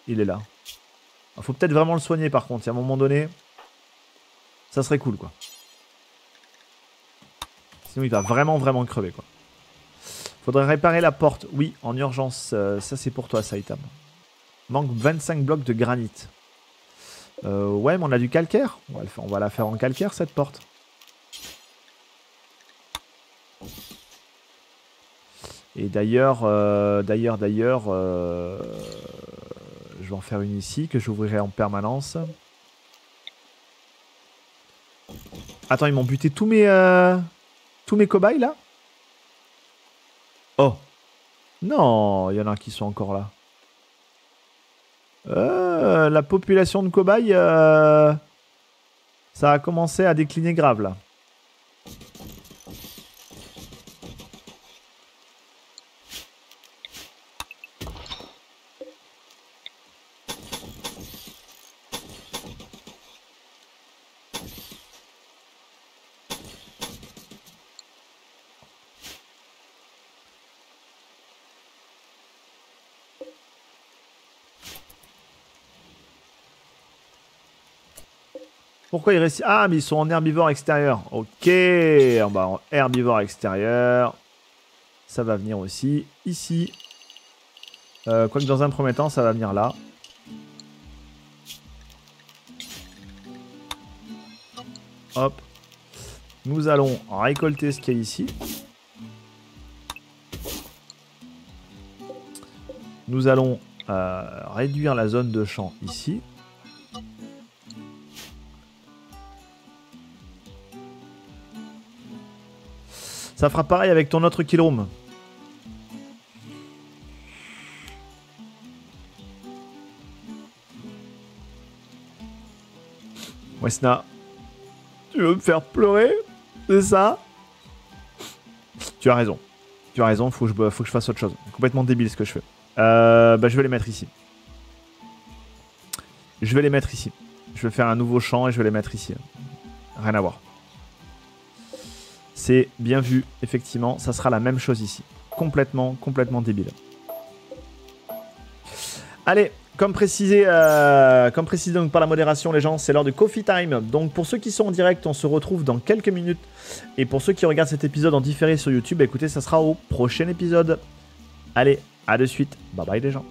Il est là. Il faut peut-être vraiment le soigner par contre. A un moment donné, ça serait cool quoi. Sinon, il va vraiment, vraiment crever quoi. Faudrait réparer la porte. Oui, en urgence. euh, ça, c'est pour toi, Saitam. Manque 25 blocs de granit. Euh, ouais, mais on a du calcaire. On va, le faire- on va la faire en calcaire, cette porte. Et d'ailleurs, euh, d'ailleurs, d'ailleurs, euh, je vais en faire une ici que j'ouvrirai en permanence. Attends, ils m'ont buté tous mes, euh, tous mes cobayes là? Oh Non, il y en a qui sont encore là. Euh, la population de cobayes, euh, ça a commencé à décliner grave là. Ah, mais ils sont en herbivore extérieur. Ok, on va en herbivore extérieur. Ça va venir aussi ici. Euh, Quoique dans un premier temps, ça va venir là. Hop. Nous allons récolter ce qu'il y a ici. Nous allons euh, réduire la zone de champ ici. Ça fera pareil avec ton autre killroom. Wesna, tu veux me faire pleurer C'est ça? Tu as raison. Tu as raison, faut que, je, faut que je fasse autre chose. Complètement débile ce que je fais. Euh, bah, je vais les mettre ici. Je vais les mettre ici. Je vais faire un nouveau champ et je vais les mettre ici. Rien à voir. C'est bien vu, effectivement. Ça sera la même chose ici. Complètement, complètement débile. Allez, comme précisé, euh, comme précisé donc par la modération, les gens, c'est l'heure du coffee time. Donc pour ceux qui sont en direct, on se retrouve dans quelques minutes. Et pour ceux qui regardent cet épisode en différé sur YouTube, écoutez, ça sera au prochain épisode. Allez, à de suite. Bye bye les gens.